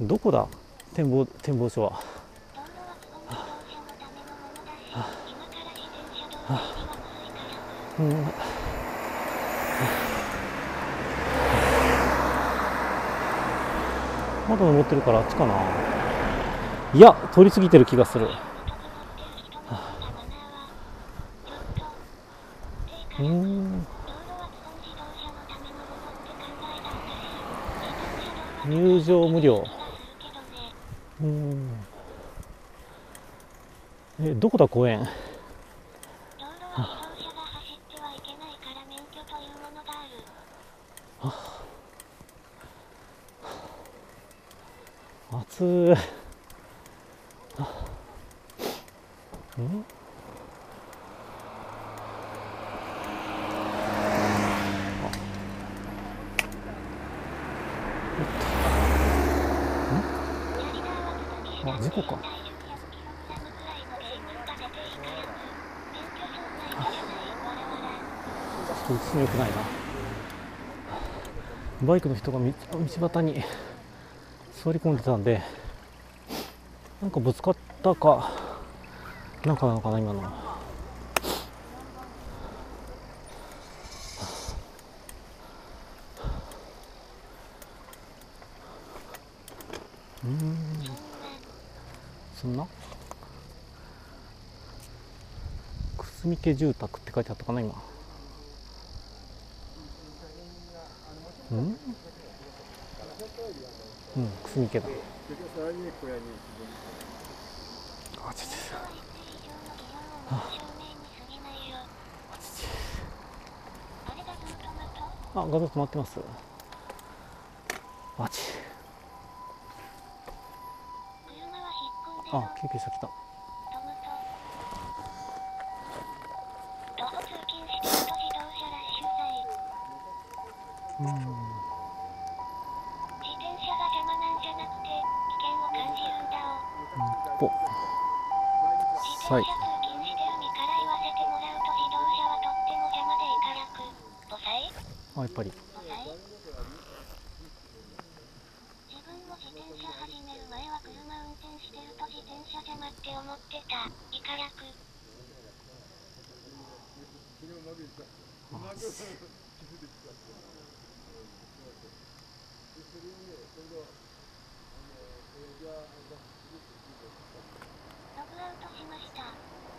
どこだ。展望展望所は。うん。まだ登ってるからあっちかな。いや通り過ぎてる気がする、場無料。うん。えどこだ公園？暑うんあ事故かちょっと映すのよくないなバイクの人が道端に座り込んでたんでなんかぶつかったかなんかなのかな今の。うん。そんな？くすみ家住宅って書いてあったかな今。うん。うん。くすみ家だあちち。あ画像止まってますあちあ救急車来たうん。自転車が邪魔なんじゃなくて危険を感じるんだお。ぽ自はい。転車通勤してる身から言わせてもらうと自動車はとっても邪魔でいかやく5歳あやっぱり5歳自分も自転車始める前は車運転してると自転車邪魔って思ってたいかやくログアウトしました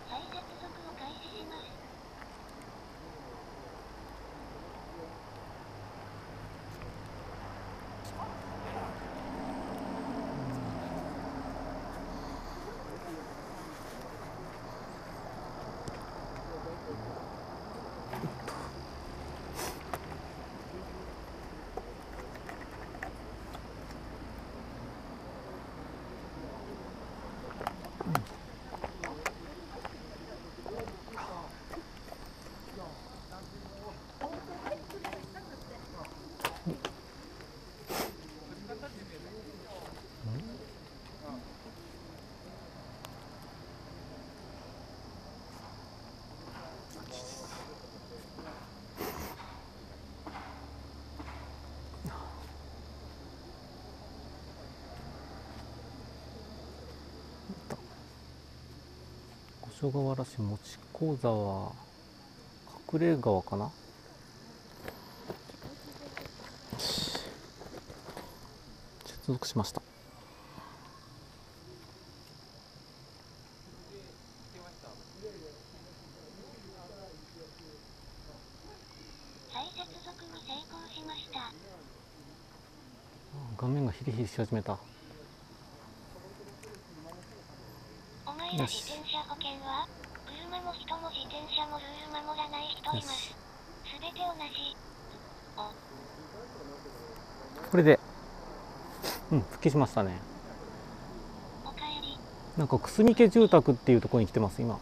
再接続を開始します五所川原市持講座は隠れ川かな？接続しました。画面がヒリヒリし始めたお前らよし自転車保険は車も人も自転車もルール守らない人います。よし。すべて同じ。お。これでうん復帰しましたね。おかえり。なんかくすみ家住宅っていうところに来てます今。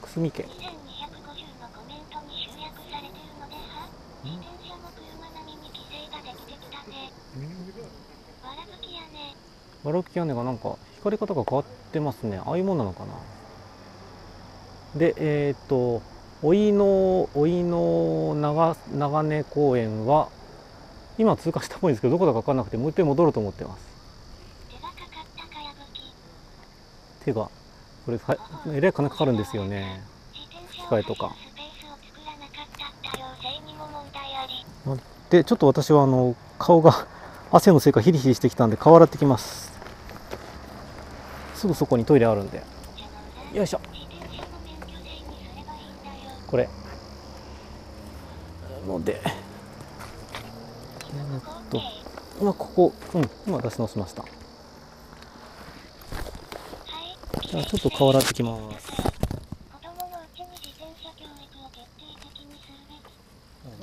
くすみ家2250のコメントに集約されてるのでは自転車も車並みに規制ができてきたね。わらぶき屋根がなんか光り方が変わってますね。ああいうもんなのかなでえっ、とおいのおいの長長根公園は今通過したっぽいんですけどどこだか分かんなくてもう一回戻ろうと思ってます。手がかかったかやぶき手がこれはえらい金かかるんですよね。自転車を機械とか。スペースを作らなかった多様性にも問題ありでちょっと私はあの顔が汗のせいかヒリヒリしてきたんで顔洗ってきます。すぐそこにトイレあるんで。よいしょ。これ。ので。今の合と計今ここうん今出し直しました。はい。じゃあちょっと顔洗ってきます。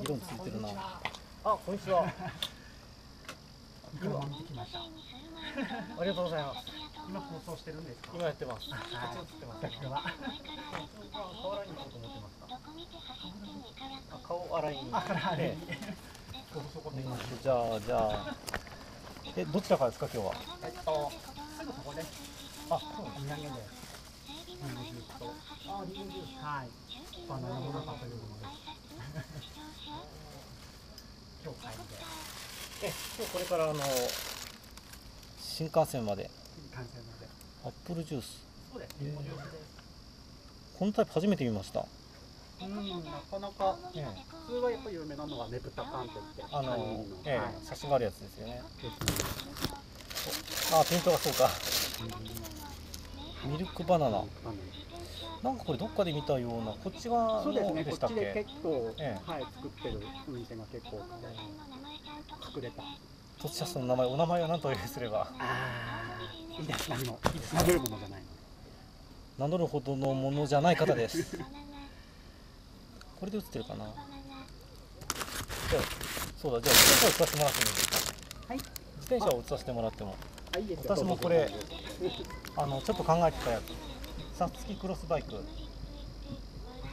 議論ついてるなあこんにちは。免許税にする前にありがとうございます。今放送してるんですか？今やってます。左にはい通行して。前からレックが顔洗いに行こうと思ってます顔洗いに。あからあれに。えそこそこでえじゃあじゃあえどちらからですか今日は？えっとすぐそこであそうなんお土産ではい。バナナの前はモナカとい。うもの挨で今日帰りでえ今日これからあの新幹線まで完成までアップルジュースそうですリンゴジュースですこのタイプ初めて見ましたうんなかなかえ普通はやっぱり有名なのはねぶたパンって言って。あのえはい。え写真があるやつですよね。あピントがそうか。ミルクバナナ。なんかこれどっかで見たようなこっち側そうですのね。こっちでしたっけ？で結構、ええ。はい作ってるお店が結構隠れた。土地シャスの名前お名前は何とお呼びすれば。ああいいですあのいいです殴るものじゃないの。名乗るほどのものじゃない方です これで映ってるかな？じゃあそうだじゃあ自転車を映させてもらってもいいですか？はい。自転車を映させてもらっても。私もこれあのちょっと考えてたやつ。さつきクロスバイク。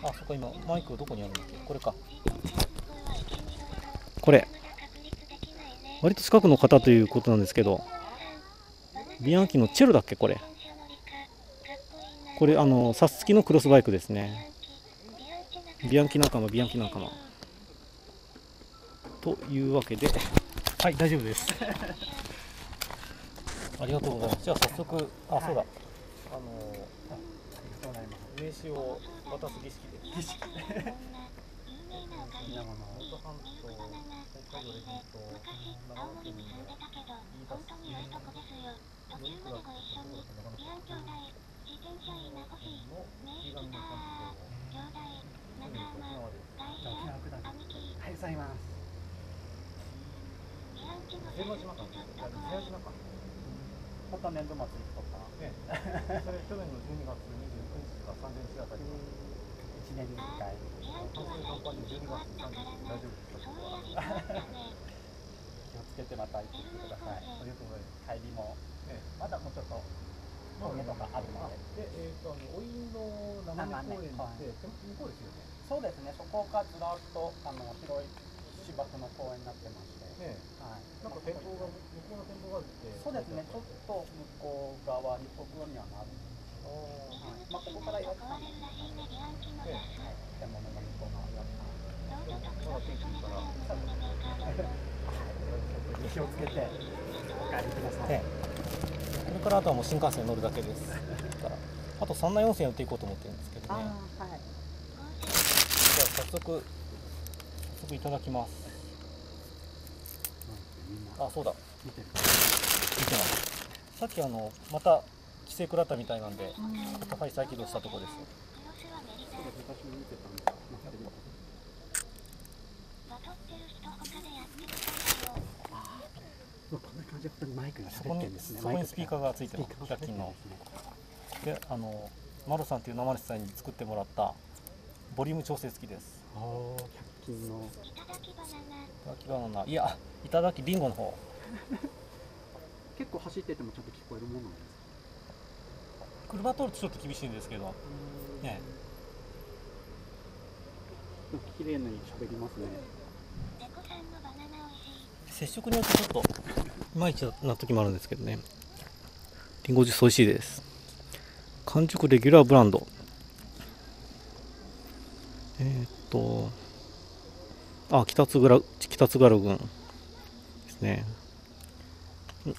あそこ今マイクどこにあるんだっけ？これか。これ。割と近くの方ということなんですけど。ビアンキのチェロだっけ？これ。これあのさつきのクロスバイクですねビアンキ仲間ビアンキ仲間というわけで。はい大丈夫です。ありがとうございます。じゃあ早速あそうだ。あの名刺を渡す儀式で。儀式 の能登半島北海道レジンと長野県の飯田市ドリンクが長野県の悲願の関東を沖縄でじゃあ沖縄九段はいございます。島間ですよ全の島間本当は年度末にとった。ええ。それ去年の12月29日か30日あたり一年に一回。半袖短パンで12月30日大丈夫ですか？気をつけてまた行ってきてください。ありがとうございます。帰りもええ。まだもうちょっと峠とかあるのでで、えー、とあのお院の長根公園って向こうですよね。そうですね。そこがずらっとあの広い芝生の公園になってまして。ねはい。なんか展望が向こうの展望があるって。そうですね。ちょっと向こう側に北欧にはなるんですあー。はい。まあここから岩木山ですねええはい。建物の向こうの岩木山まだ天気い。いから。気をつけてお帰りください、ね、これからあとはもう新幹線乗るだけです。あと三内温泉寄っていこうと思ってるんですけどね。はい早速早速いただきます。あ、そうだ。見てます。さっきあのまた規制食らったみたいなんで、またはい再起動したところです。そこにスピーカーがついてます。100スピーカーが喋ってる均ので、あのマロさんっていう生主さんに作ってもらったボリューム調整付きです。おお100均のいただきバナナ、いや、いただきリンゴの方。結構走っててもちゃんと聞こえるものなんです車通るとちょっと厳しいんですけど、ね、綺麗に喋りますね接触によってちょっといまいちな時もあるんですけどね。リンゴジュース美味しいです。完熟レギュラーブランド。えーっと、あ、北津軽北津軽郡ですね。美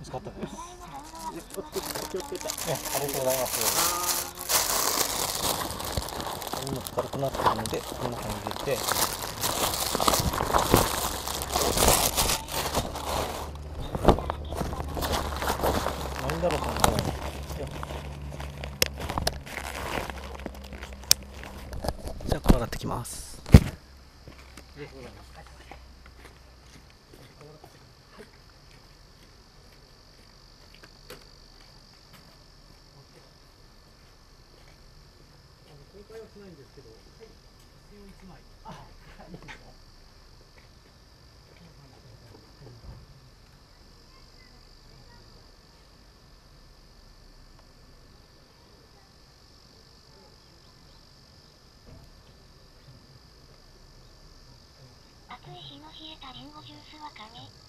味しかったです。気をつけてね、ありがとうございます。荷物軽くなってるので、この中に入れて。何だろうかな。じゃあ、こうなってきます。暑い日の冷えたリンゴジュースは神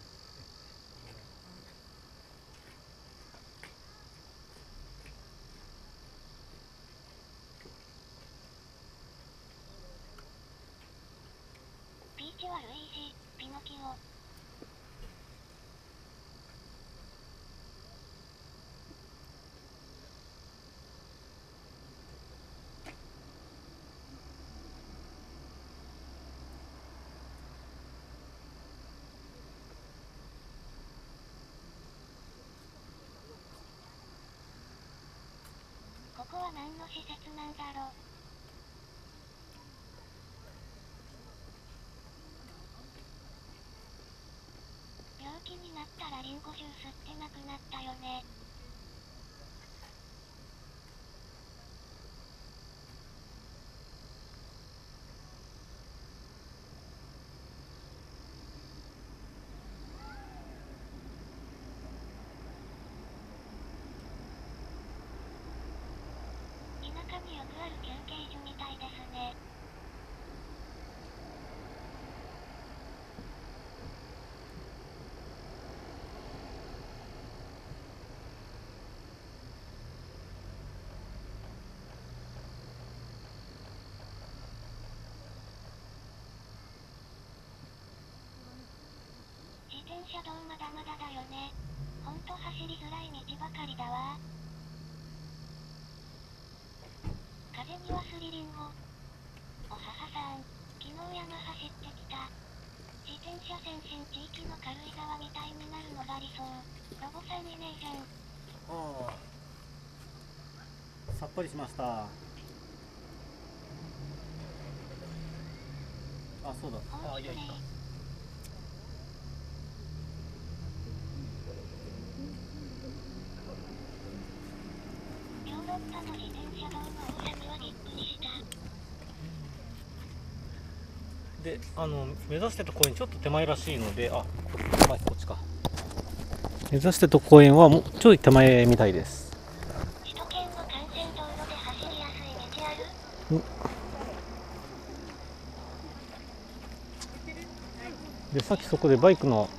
はルイージ、ピノキオ。ここは何の施設なんだろリンゴジュースってなくなったよね田舎によくある休憩所みたいですね自転車道まだまだだよね。ほんと走りづらい道ばかりだわ。風にはスリリンゴ。お母さん昨日山走ってきた。自転車先進地域の軽井沢みたいになるのが理想。ロボさんいねえじゃん。さっぱりしました。あそうだ。ほんとねヨーロッパの自転車道の多さにはびっくりしたであの目指してた公園ちょっと手前らしいのであこここっちか。目指してた公園はもうちょい手前みたいです。首都圏の幹線道路で走りやすい道ある？でさっきそこでバイクの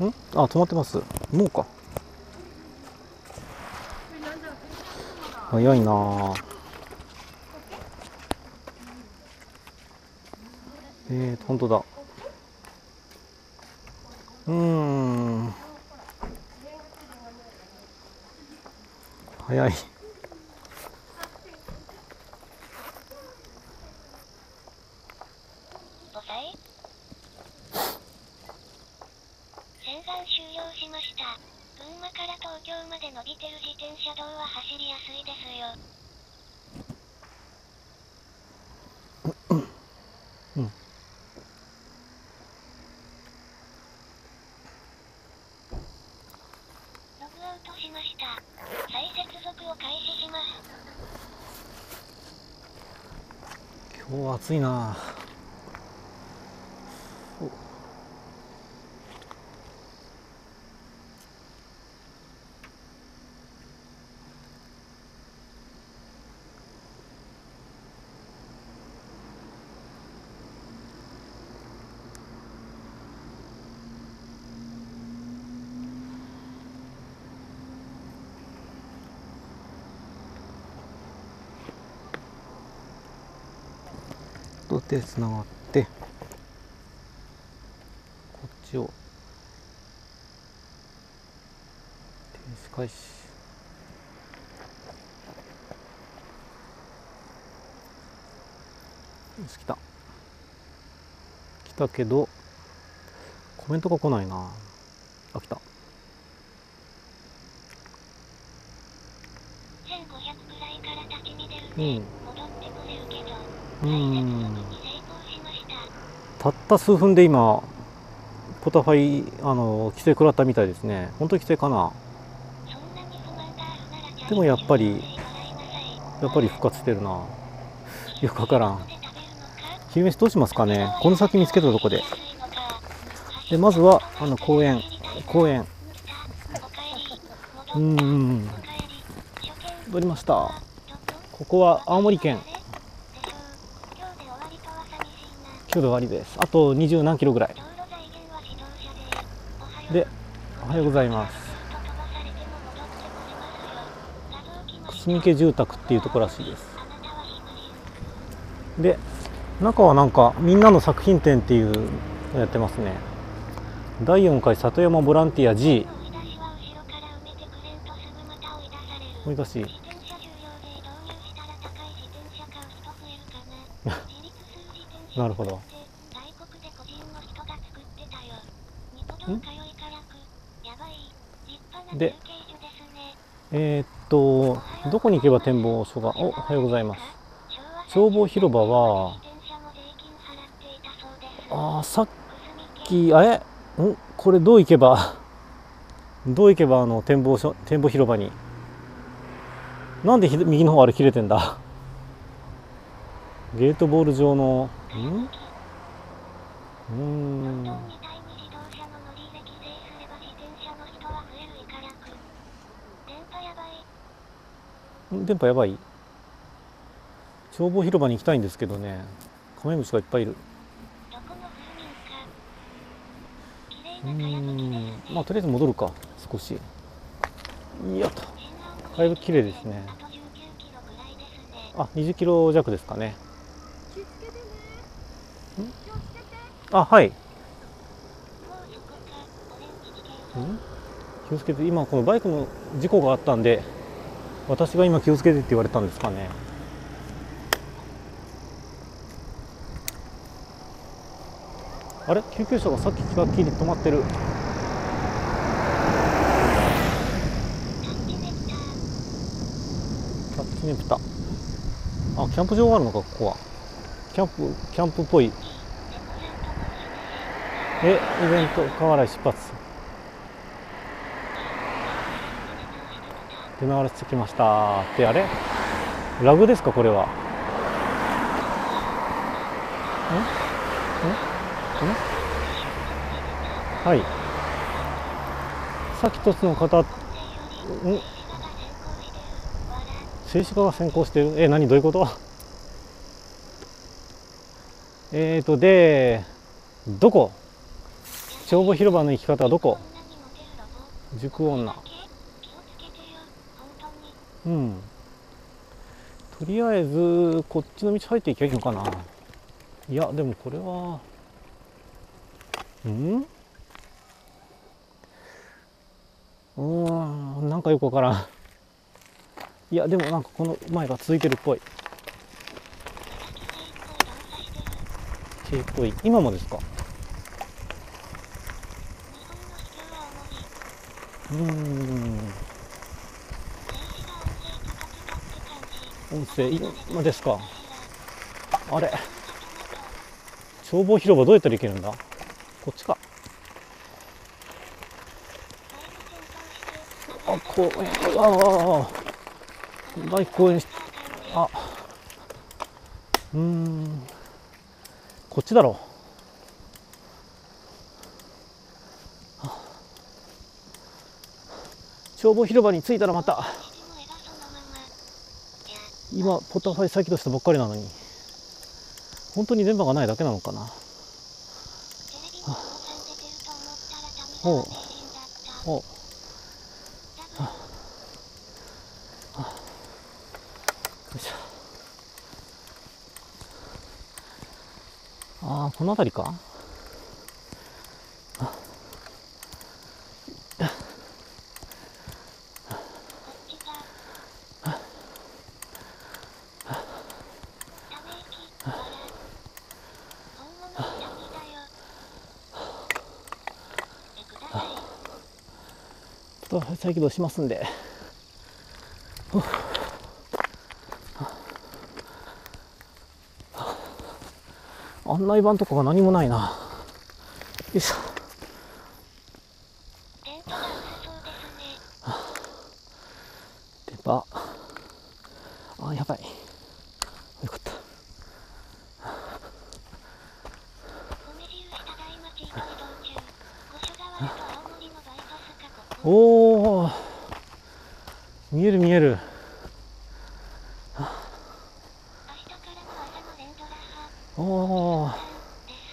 ん？あ止まってます。もうか。早いなあえーと本当だ。うーん。早い5歳洗顔終了しました群馬から東京まで伸びてる自転車道は走りやすいですようんログアウトしました再接続を開始します今日は暑いなおと手つながってこっちを停止開始。来た。来たけどコメントが来ないな。あ来た。1500くらいから戻ってこれるけど。うんたった数分で今ポタファイあの規制食らったみたいですね。本当に規制かな？でもやっぱりやっぱり復活してるな。よくわからん。昼飯どうしますかね？この先見つけたとこで。でまずはあの公園。公園。うんうんうん。戻りました。ここは青森県。今日で終わりです。あと20何キロぐらい。でおはようございます。霞家住宅っていうところらしいです。で中はなんかみんなの作品展っていうのやってますね。第4回里山ボランティア G 追い出し。なるほど。外国で個人の人が作ってたよ二度通いからくやばい立派なで休憩所ですねえーっとどこに行けば展望所が？おおはようございます。消防広場はあーさっきあれ？んこれどう行けば どう行けばあの展望所展望広場に？なんでひ右の方あれ切れてんだ？ゲートボール上のん。うん。電波やばい。消防広場に行きたいんですけどね。カメムシがいっぱいいる。うん。まあとりあえず戻るか。少し。よっとだいぶ綺麗ですね。あ20キロ弱ですかね。あはい。気をつけて今このバイクの事故があったんで私が今気をつけてって言われたんですかね。あれ？救急車がさっき来たっきり止まってる。あキャンプ場があるのかここは。キャンプキャンプっぽいえイベント河原出発。出直してきました。ってあれ？ラグですかこれは？んんんはい。さっき一つの方ん？静止画が先行してる？え何？どういうこと？えーとでどこ？消防広場の行き方はどこ？塾女。うん。とりあえずこっちの道入っていけばいいのかな。いやでもこれは。うん？うん。なんかよくわからん。いやでもなんかこの前が続いてるっぽい。先生一歩動作してる系っぽい。今もですか日本の主うん。音声今ですか？あれ。消防広場どうやったらいけるんだ？こっちか。あ公園。ああああバイク公園。あ。うん。こっちだろう。消防広場に着いたらまた。今ポタファイ再起動したばっかりなのに。本当に電波がないだけなのかな。テレビに父さん出てると思ったら谷ほうおああこの辺りかこっちがため息笑本物の谷だよえくださいポタファイ再起動しますんで。案内板とかが何もないな。よいしょ電波が薄そうですね電波あーやばいよかった梅印ただいま地域移動中五所川原と青森のバイパスかここおお見える見える明日からの朝の連ドラ派おおです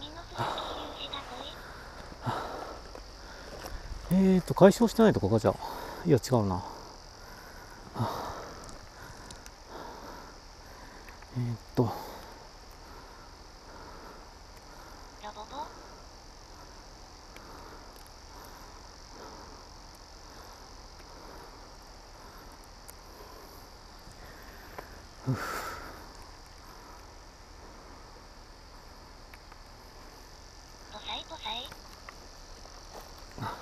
見逃す気有志が来いえーと解消してないとこかじゃあいや違うなはあえーっとロボボポサイポサイあ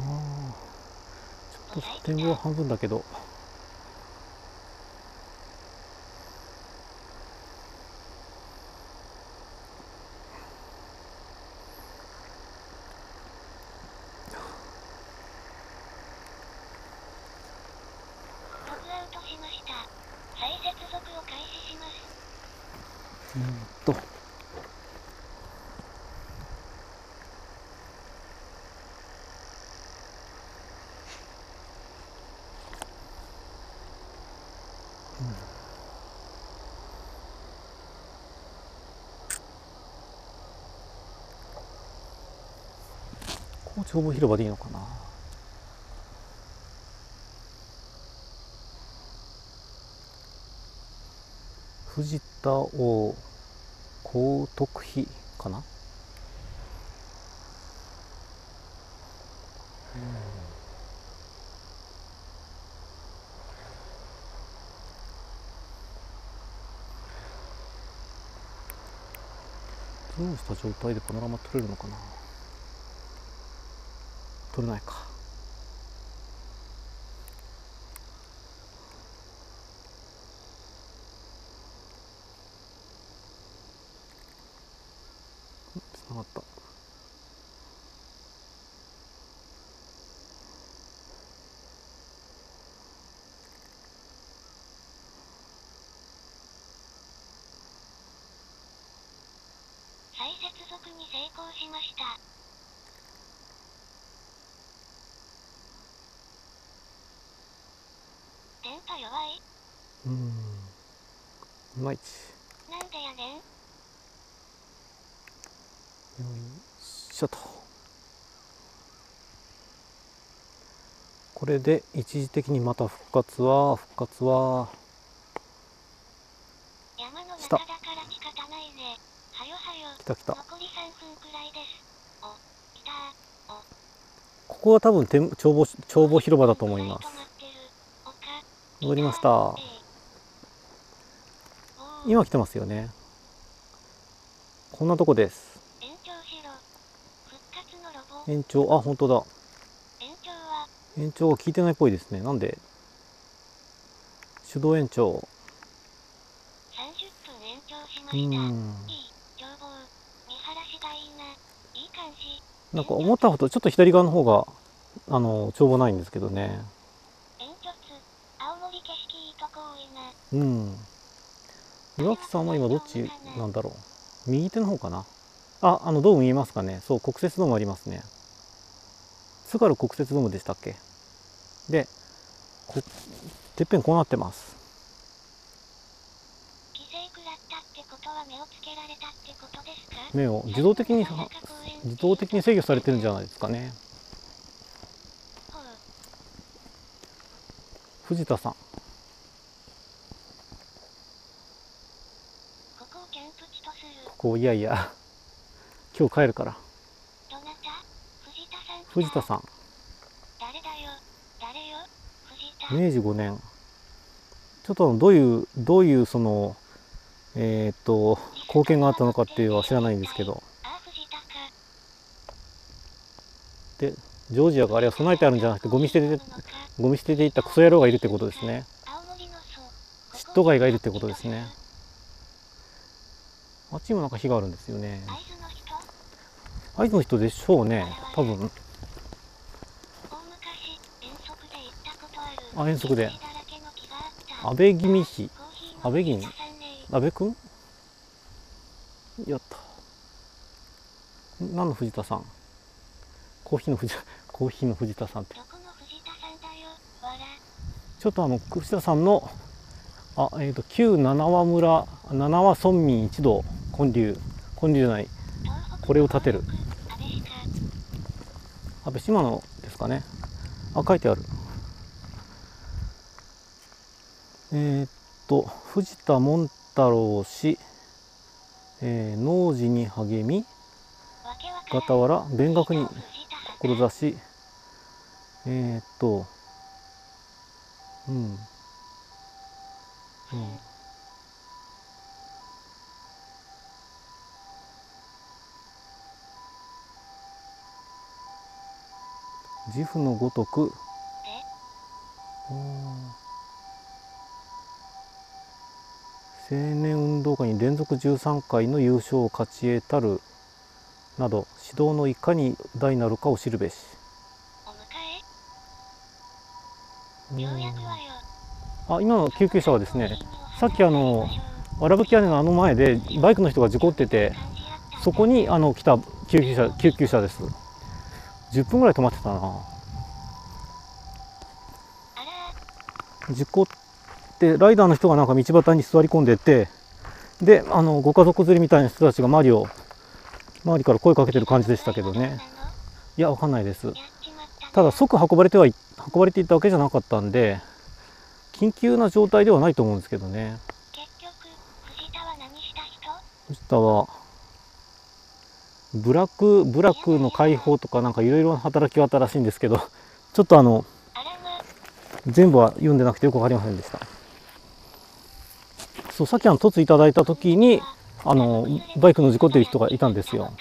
ーちょっと展望半分だけどログアウトしました。再接続を開始します。うーんとここ長坊広場でいいのかな？藤田を高徳碑かな？ズームした状態でパノラマ撮れるのかな？撮れないかつながった再接続に成功しました。電波弱いうんいまい。ちなんでやね。んよいしょと。これで一時的にまた復活は復活は。山の中だから仕方ないね。はよはよ。来た来た。残り3分くらいです。お、来た。ー。お、ここは多分展眺望眺望広場だと思います。戻りました今来てますよね。こんなとこです。延長あ本当だ。延長は、効いてないっぽいですね。なんで？手動延長。30分延長しまうん。な。いい感じ。なんか思ったほどちょっと左側の方があの眺望ないんですけどね。延長青森景色いいとこ多いな。うん岩木さんは今どっちなんだろう？右手の方かな？ああのドーム見えますかね？そう国設ドームありますね。津軽国設ドームでしたっけ？でこてっぺんこうなってます。規制食らったってことは目をつけられたってことですか？目を自動的に自動的に制御されてるんじゃないですかね。藤田さんここをキャンプ地とする。こういやいや今日帰るから。藤田さん。明治5年。ちょっとどういうどういうそのえーっと貢献があったのかっていうのは知らないんですけど。でジョージアがあれは備えてあるんじゃなくてゴミ捨ててゴミ捨てていったクソ野郎がいるってことですね。嫉妬外がいるってことですねあっちにもなんか火があるんですよね。会津の人？でしょうね。多分。あ遠足で。安倍君？安倍議員藤田さんね安倍くんやった。何の藤田さん？コーヒーの藤田コーヒーの藤田さんって。ちょっとあの藤田さんのあえっ、と旧七和村七和村民一同建立建立じゃない。これを建てる。安倍。島のですかね。あ書いてある。えーっと藤田門太郎氏、えー農事に励み。傍ら勉学に志えーっとうん。うん。自負のごとく。青年運動会に連続13回の優勝を勝ち得たる。など指導のいかに大なるかを知るべし。あ今の救急車はですねさっきあのわらぶき屋根のあの前でバイクの人が事故っててそこにあの来た救急車救急車です10分ぐらい止まってたな。事故ってライダーの人がなんか道端に座り込んでてであのご家族連れみたいな人たちが周りを周りから声かけてる感じでしたけどね。いやわかんないです。ただ即運ばれてはい運ばれていったわけじゃなかったんで緊急な状態ではないと思うんですけどね。結局藤田は何した人藤田はブラックブラックの解放とかなんかいろいろ働きがあったらしいんですけどちょっとあの全部は読んでなくてよくわかりませんでした。そうさっきあの凸いただいた時にあのバイクの事故っている人がいたんですよ。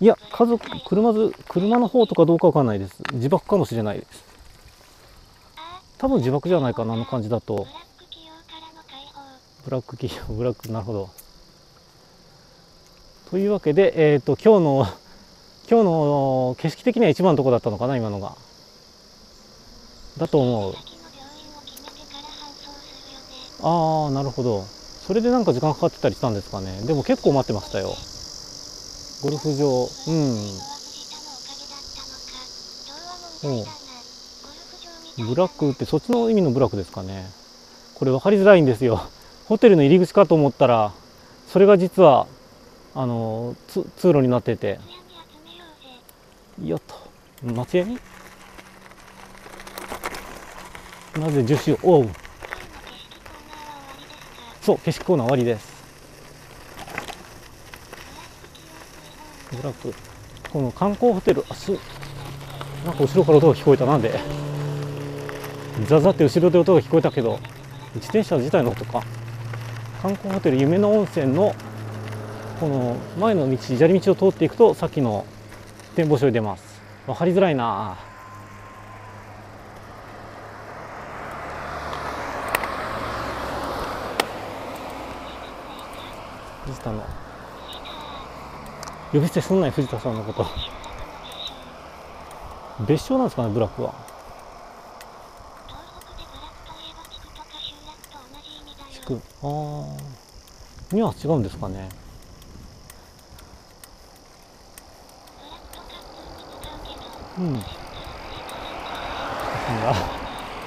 いや家族車ず車の方とかどうかわかんないです。自爆かもしれないです。多分自爆じゃないかなあの感じだと。ブラック企業からの解放。ブラック企業ブラックなるほど。というわけでえっ、と今日の今日の景色的には一番のとこだったのかな今のが。だと思う。ああなるほど。それでなんか時間かかってたりしたんですかね。でも結構待ってましたよ。ゴルフ場。うん。おう。ブラックってそっちの意味のブラックですかね。これ分かりづらいんですよ。ホテルの入り口かと思ったらそれが実はあの通路になってて。よっと。松屋になぜ樹脂をおう？そう景色コーナー終わりです。ブラックこの観光ホテルあすなんか後ろから音が聞こえた。なんで。ザザって後ろで音が聞こえたけど自転車自体の音か。観光ホテル夢の温泉のこの前の道砂利道を通っていくとさっきの展望所に出ます。分かりづらいな。藤田の。呼び捨てすんない藤田さんのこと。別称なんですかねブラックは。ああには違うんですかねブラックとか普通に使うん。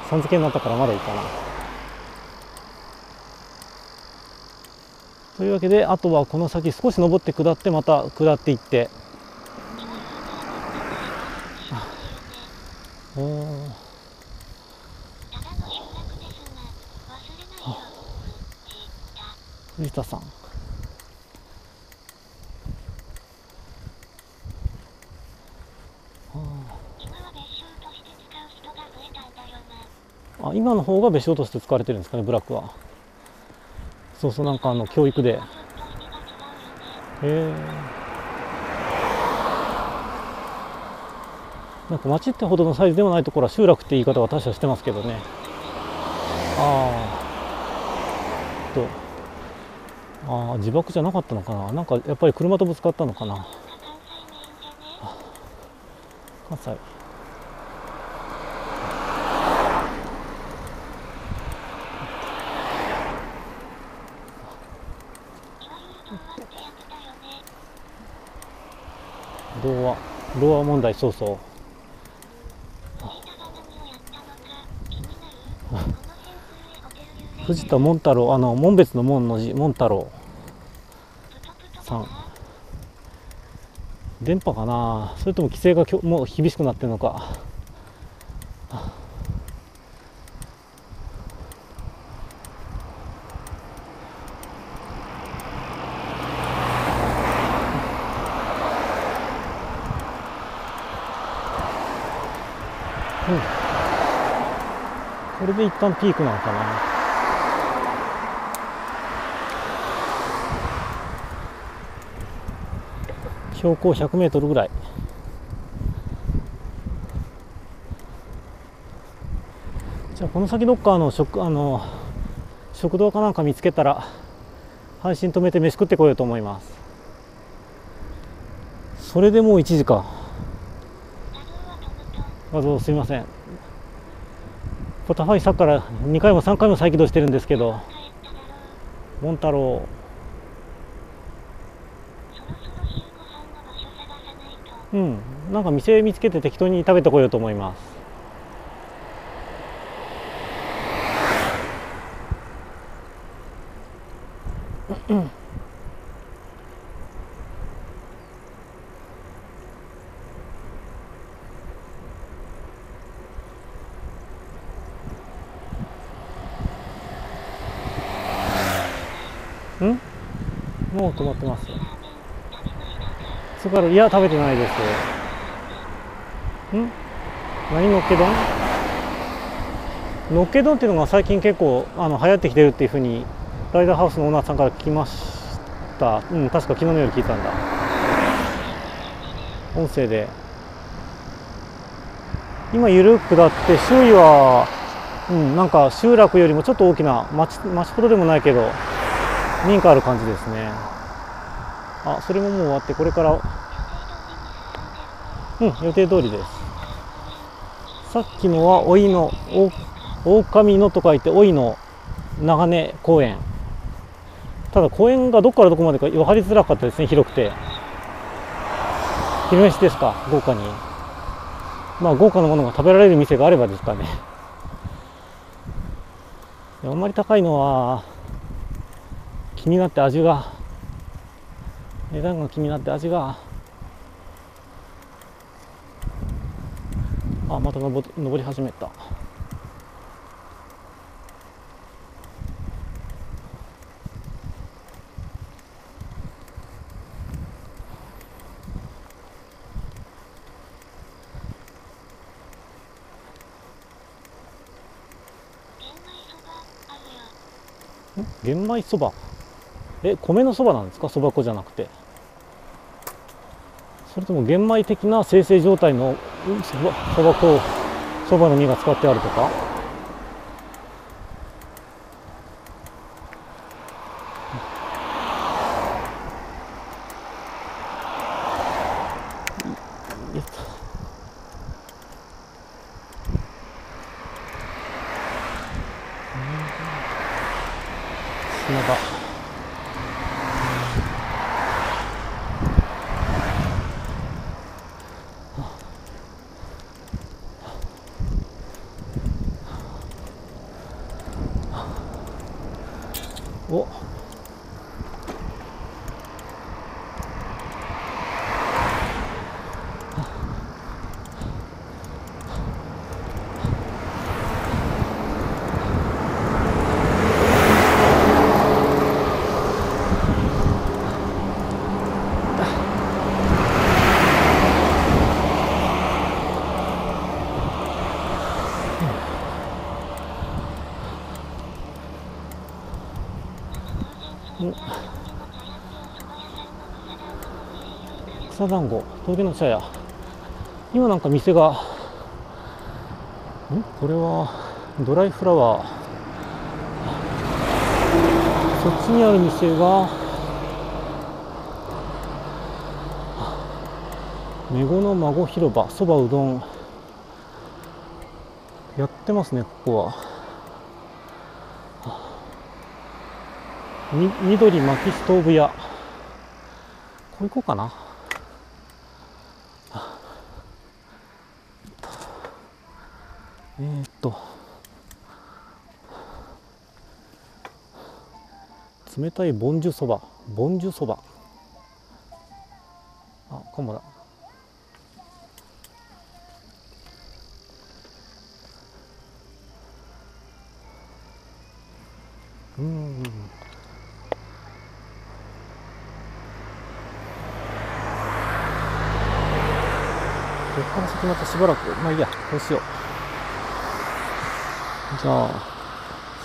さん付けになったからまだいいかな。というわけであとはこの先少し登って下ってまた下っていって。おー。ただの集落ですが忘れないよ藤田さん今は別称として使う人が増えたんだよなあ今の方が別称として使われてるんですかねブラックは。そうそうなんかあの教育で。へえなんか町ってほどのサイズでもないところは集落って言い方は確かしてますけどね。ああと。ああ自爆じゃなかったのかな。なんかやっぱり車とぶつかったのかな。関西メインじゃね関西いわゆる童話ってやつだよね童話童話問題そうそう。藤田門太郎あの門別の門の字門太郎。さん。電波かな？それとも規制がきょもう厳しくなってるのか？うん、これで一旦ピークなのかな。標高 100m ぐらい。じゃあこの先どっかの食あの食堂かなんか見つけたら配信止めて飯食ってこようと思います。それでもう1時間。画像すいません。ポタファイさっきから2回も3回も再起動してるんですけどモンタロそろそろ昼ご飯の場所探さないとウ。うんなんか店見つけて適当に食べてこようと思います。止まってますそからいや食べてないですん？何のっけ丼？のっけ丼っていうのが最近結構あの流行ってきてるっていうふうにライダーハウスのオーナーさんから聞きました。うん確か昨日の夜聞いたんだ。音声で。今緩く下って周囲はうんなんか集落よりもちょっと大きな町町ほどでもないけど民家ある感じですね。あそれももう終わってこれからうん、予定通りです。さっきのは、おいの、お狼のと書いて、おいの長根公園。ただ、公園がどこからどこまでか分かりづらかったですね、広くて。昼飯ですか、豪華に。まあ、豪華なものが食べられる店があればですかね。あんまり高いのは、気になって味が、値段が気になって味が、あまた登り始めた。玄米そばあるよ玄米そば？え米のそばなんですか？そば粉じゃなくて。それとも玄米的な生成状態のそば粉をそばの実が使ってあるとか？7番号峠の茶屋。今なんか店がん？これはドライフラワー。そっちにある店がめごの孫広場そばうどん。やってますねここは。に緑薪ストーブ屋。これ行こうかな。冷たいボンジュそば。ボンジュそば。あかもだ。うん。ここから先またしばらく。まあいいやこうしよう。じゃあ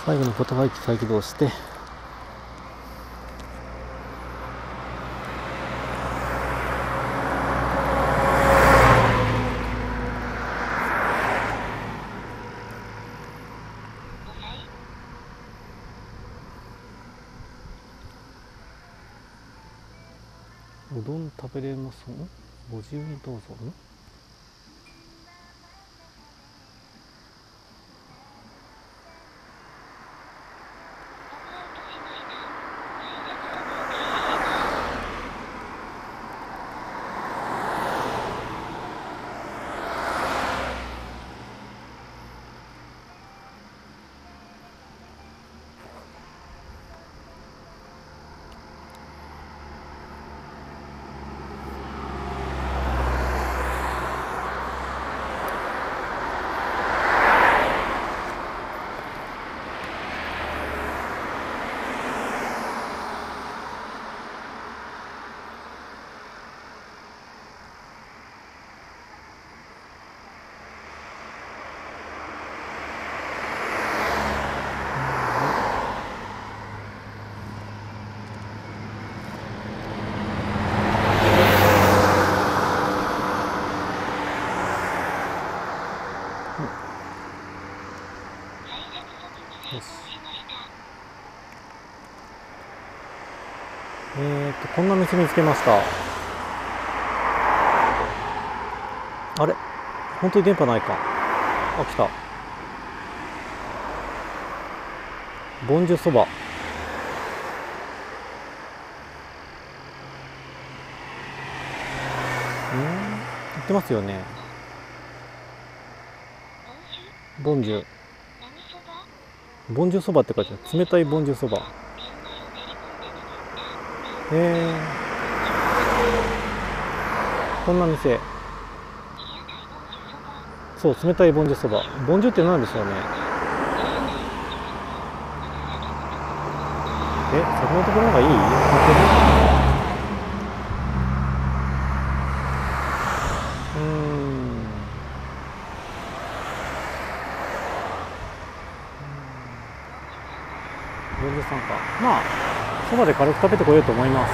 最後のポタバイキ再起動してうどん食べれますんご自由にどうぞんログアウトしました。再接続を開始します。再接続に成功しました。えー、っとこんな店見つけました。あれ？本当に電波ないか。あ来た。ボンジュそば。うん？売ってますよね。ボンジュボンジュ何そば？ボンジュそばって書いてある。冷たいボンジュそば玄米を練り込んで作ったへえこんな店。そう冷たいボンジュそば。ボンジュって何でしょうね。え先のところの方がいい本当にうーんボンジュさんかまあそばで軽く食べてこようと思います。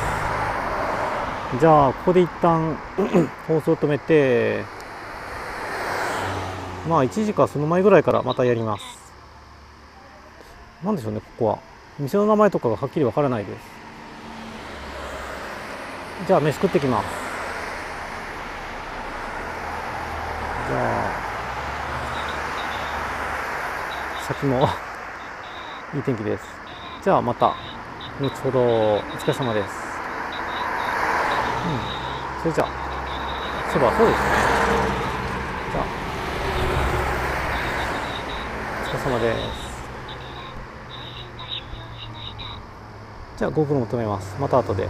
じゃあここで一旦 放送止めてまあ1時かその前ぐらいからまたやります。なんでしょうねここは。店の名前とかがはっきりわからないです。じゃあ飯食ってきます。じゃあ先も いい天気です。じゃあまた。後ほどお疲れ様です。うん。それじゃあそういえばそうですね。じゃあお疲れ様です。じゃあ GoPro も止めます。また後で。